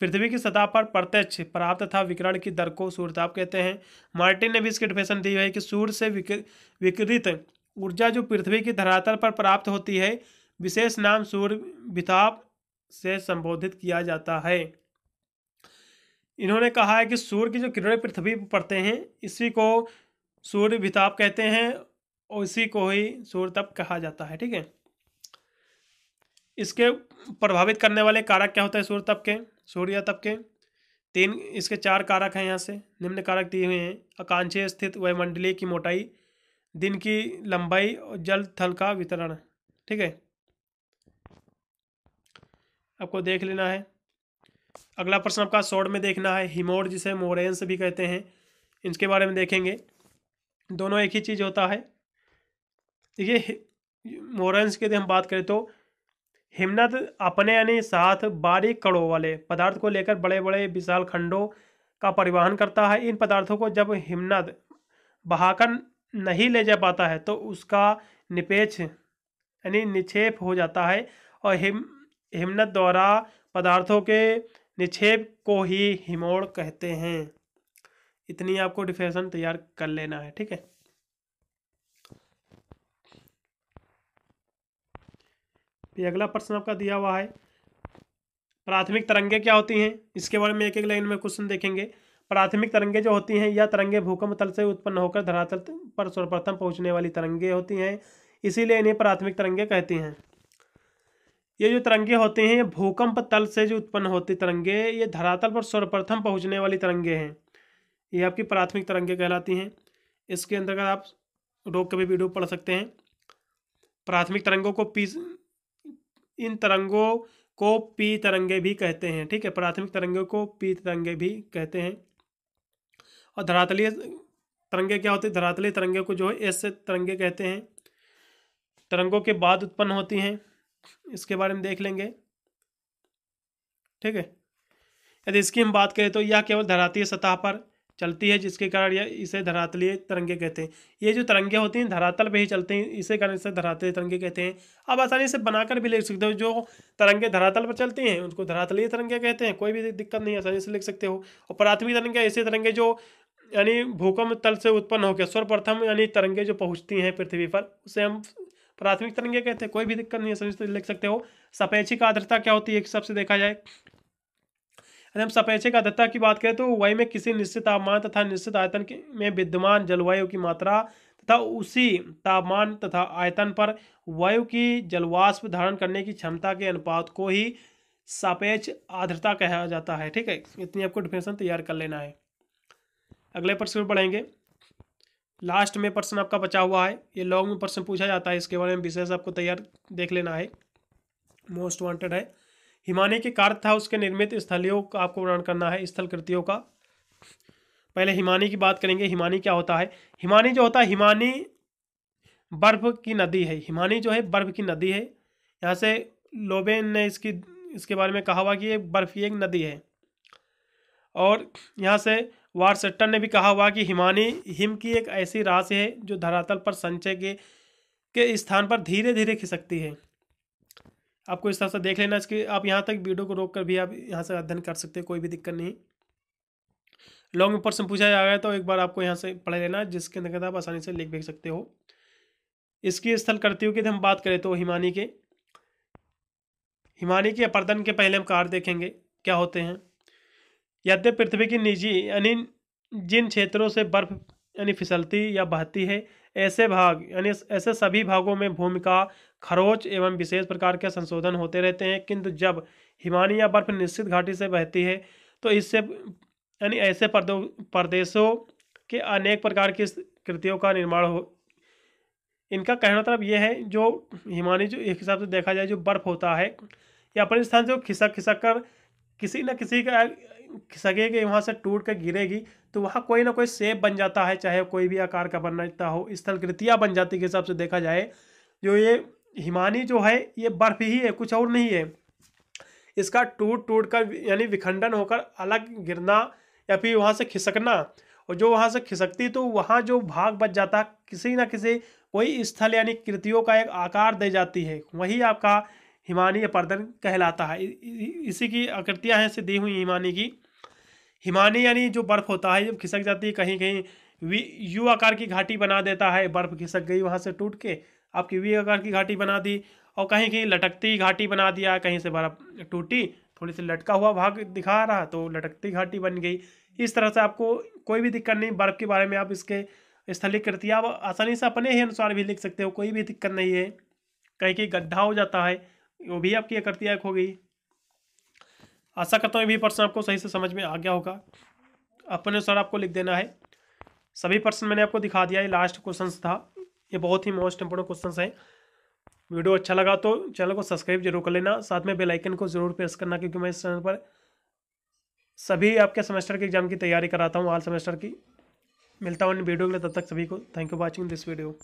पृथ्वी की सतह पर प्रत्यक्ष प्राप्त तथा विकरण की दर को सूर्यताप कहते हैं। मार्टिन ने भी इसकी डिफिनेशन दी है कि सूर्य से विकृत ऊर्जा जो पृथ्वी की धरातल पर प्राप्त होती है, विशेष नाम सूर्य विताप से संबोधित किया जाता है। इन्होंने कहा है कि सूर्य की जो किरणें पृथ्वी पर पड़ते हैं, इसी को सूर्य विताप कहते हैं और इसी को ही सूर्य तप कहा जाता है, ठीक है? इसके प्रभावित करने वाले कारक क्या होते हैं? सूर्य तप के, सूर्य तप के। तीन इसके चार कारक हैं यहाँ से, निम्न कारक दिए हुए हैं। आकांक्षी स्थित वायुमंडलीय की मोटाई, दिन की लंबाई और जल थल का वितरण, ठीक है? आपको देख लेना है। अगला प्रश्न आपका शॉर्ट में देखना है, हिमोर जिसे मोरेंस भी कहते हैं इनके बारे में देखेंगे। दोनों एक ही चीज़ होता है। देखिए मोरेंस की यदि हम बात करें तो हिमनद अपने यानी साथ बारीक कड़ों वाले पदार्थ को लेकर बड़े बड़े विशाल खंडों का परिवहन करता है। इन पदार्थों को जब हिमनद बहाकर नहीं ले जा पाता है तो उसका निपेक्ष यानी निक्षेप हो जाता है और हिम हिमनद द्वारा पदार्थों के निक्षेप को ही हिमोड़ कहते हैं। इतनी आपको डिफिनेशन तैयार कर लेना है, ठीक है? ये अगला प्रश्न आपका दिया हुआ है। प्राथमिक तरंगे क्या होती हैं? इसके बारे में एक एक लाइन में क्वेश्चन देखेंगे। प्राथमिक तरंगे जो होती हैं यह तरंगे भूकंप तल से उत्पन्न होकर धरातल पर सर्वप्रथम पहुँचने वाली तरंगे होती हैं, इसीलिए इन्हें प्राथमिक तरंगे कहती हैं। ये जो तरंगे होते हैं भूकंप तल से जो उत्पन्न होती तरंगे, ये धरातल पर सर्वप्रथम पहुँचने वाली तरंगे हैं। ये आपकी प्राथमिक तरंगे कहलाती हैं। इसके अंतर्गत आप रोक के भी वीडियो पढ़ सकते हैं। प्राथमिक तरंगों को पी इन तरंगों को पी तरंगे भी कहते हैं, ठीक है? प्राथमिक तरंगों को पी तरंगे भी कहते हैं। और धरातलीय तरंगे क्या होती है? धरातलीय तरंगे को जो है एस तरंगे कहते हैं। तरंगों के बाद उत्पन्न होती हैं, इसके बारे में देख लेंगे। ठीक है? यदि इसकी हम बात करें तो यह केवल धरातीय सतह पर चलती है, जिसके कारण यह इसे धरातलीय तरंगे कहते हैं। ये जो तरंगे होती हैं, धरातल पे ही चलते हैं, इसे कारण इसे धरातलीय तरंगे कहते हैं। आप आसानी से बनाकर भी लिख सकते हो, जो तरंगे धरातल पर चलती हैं, उनको धरातलीय तरंगे कहते हैं, कोई भी दिक्कत नहीं, आसानी से लिख सकते हो। और प्राथमिक तरंगे, ऐसे तरंगे जो, यानी भूकंप तल से उत्पन्न होकर, सर्वप्रथम, यानी तरंगे जो पहुँचती हैं पृथ्वी पर, उसे हम प्राथमिक तरंगे कहते हैं, कोई भी दिक्कत नहीं है लिख सकते हो। सपेक्षिक आर्द्रता क्या होती है, एक सबसे देखा जाए यदि हम सपेक्षिक आर्द्रता की बात करें तो वायु में किसी निश्चित तापमान तथा निश्चित आयतन में विद्यमान जलवायु की मात्रा तथा उसी तापमान तथा आयतन पर वायु की जलवाष्प धारण करने की क्षमता के अनुपात को ही सापेक्ष आर्द्रता कहा जाता है। ठीक है? इतनी आपको डिफिनेशन तैयार कर लेना है। अगले प्रश्न बढ़ेंगे। लास्ट में प्रश्न आपका बचा हुआ है। ये लॉन्ग में प्रश्न पूछा जाता है। इसके बारे में विशेष आपको तैयार देख लेना है। मोस्ट वांटेड है। हिमानी के कार्य था उसके निर्मित स्थलियों का आपको वर्णन करना है स्थल कृतियों का। पहले हिमानी की बात करेंगे, हिमानी क्या होता है? हिमानी जो होता है, हिमानी बर्फ़ की नदी है। हिमानी जो है, बर्फ़ की नदी है। यहाँ से लोबेन ने इसकी, इसके बारे में कहा हुआ कि ये बर्फ़ की एक नदी है। और यहाँ से वारसेट्टर ने भी कहा हुआ कि हिमानी हिम की एक ऐसी राशि है जो धरातल पर संचय के के स्थान पर धीरे धीरे खिसकती है। आपको इस तरह से देख लेना इसकी, आप यहाँ तक वीडियो को रोक कर भी आप यहाँ से अध्ययन कर सकते हैं, कोई भी दिक्कत नहीं। लॉन्ग में प्रश्न पूछा जाएगा तो एक बार आपको यहाँ से पढ़ लेना, जिसके अंतर्गत आप आसानी से लिख भेज सकते हो। इसकी स्थल करतियों की हम बात करें तो हिमानी के हिमानी के अपर्दन के पहले हम कार देखेंगे, क्या होते हैं। यद्य पृथ्वी की निजी, यानी जिन क्षेत्रों से बर्फ़, यानी फिसलती या बहती है, ऐसे भाग, यानी ऐसे सभी भागों में भूमिका खरोच एवं विशेष प्रकार के संशोधन होते रहते हैं, किंतु जब हिमानी या बर्फ़ निश्चित घाटी से बहती है तो इससे, यानी ऐसे प्रदेशों के अनेक प्रकार की कृतियों का निर्माण हो, इनका कहना मतलब ये है, जो हिमानी जो एक हिसाब से देखा जाए, जो बर्फ़ होता है, या अपने स्थान से खिसक खिसक कर किसी न किसी का खिसके के वहाँ से टूट कर गिरेगी तो वहाँ कोई ना कोई सेप बन जाता है, चाहे कोई भी आकार का बनता हो, स्थल कृतियाँ बन जाती के हिसाब से देखा जाए, जो ये हिमानी जो है, ये बर्फ़ ही है, कुछ और नहीं है। इसका टूट टूट कर, यानी विखंडन होकर अलग गिरना या फिर वहाँ से खिसकना, और जो वहाँ से खिसकती तो वहाँ जो भाग बच जाता, किसी ना किसी कोई स्थल, यानी कृतियों का एक आकार दे जाती है। वही आपका हिमानी अपर्दन कहलाता है। इसी की आकृतियाँ हैं से दी हुई हिमानी की। हिमानी, यानी जो बर्फ़ होता है, जब खिसक जाती है कहीं कहीं वी, यू आकार की घाटी बना देता है, बर्फ़ खिसक गई वहाँ से टूट के आपकी वी आकार की घाटी बना दी और कहीं कहीं लटकती घाटी बना दिया, कहीं से बर्फ़ टूटी, थोड़ी सी लटका हुआ भाग दिखा रहा तो लटकती घाटी बन गई। इस तरह से आपको कोई भी दिक्कत नहीं, बर्फ़ के बारे में आप इसके स्थलीय कृतियाँ आप आसानी से अपने ही अनुसार भी लिख सकते हो, कोई भी दिक्कत नहीं है। कहीं कहीं गड्ढा हो जाता है, वो भी आपकी आकृतियाँ हो गई। आशा करता हूँ ये भी प्रश्न आपको सही से समझ में आ गया होगा। अपने अनुसार आपको लिख देना है। सभी प्रश्न मैंने आपको दिखा दिया है, लास्ट क्वेश्चन था। ये बहुत ही मोस्ट इंपोर्टेंट क्वेश्चन है। वीडियो अच्छा लगा तो चैनल को सब्सक्राइब ज़रूर कर लेना। साथ में बेल आइकन को ज़रूर प्रेस करना क्योंकि मैं इस चैनल पर सभी आपके सेमेस्टर के एग्ज़ाम की तैयारी कराता हूँ। हाल सेमेस्टर की, मिलता हूँ वीडियो के लिए, तब तक सभी को thank you watching this video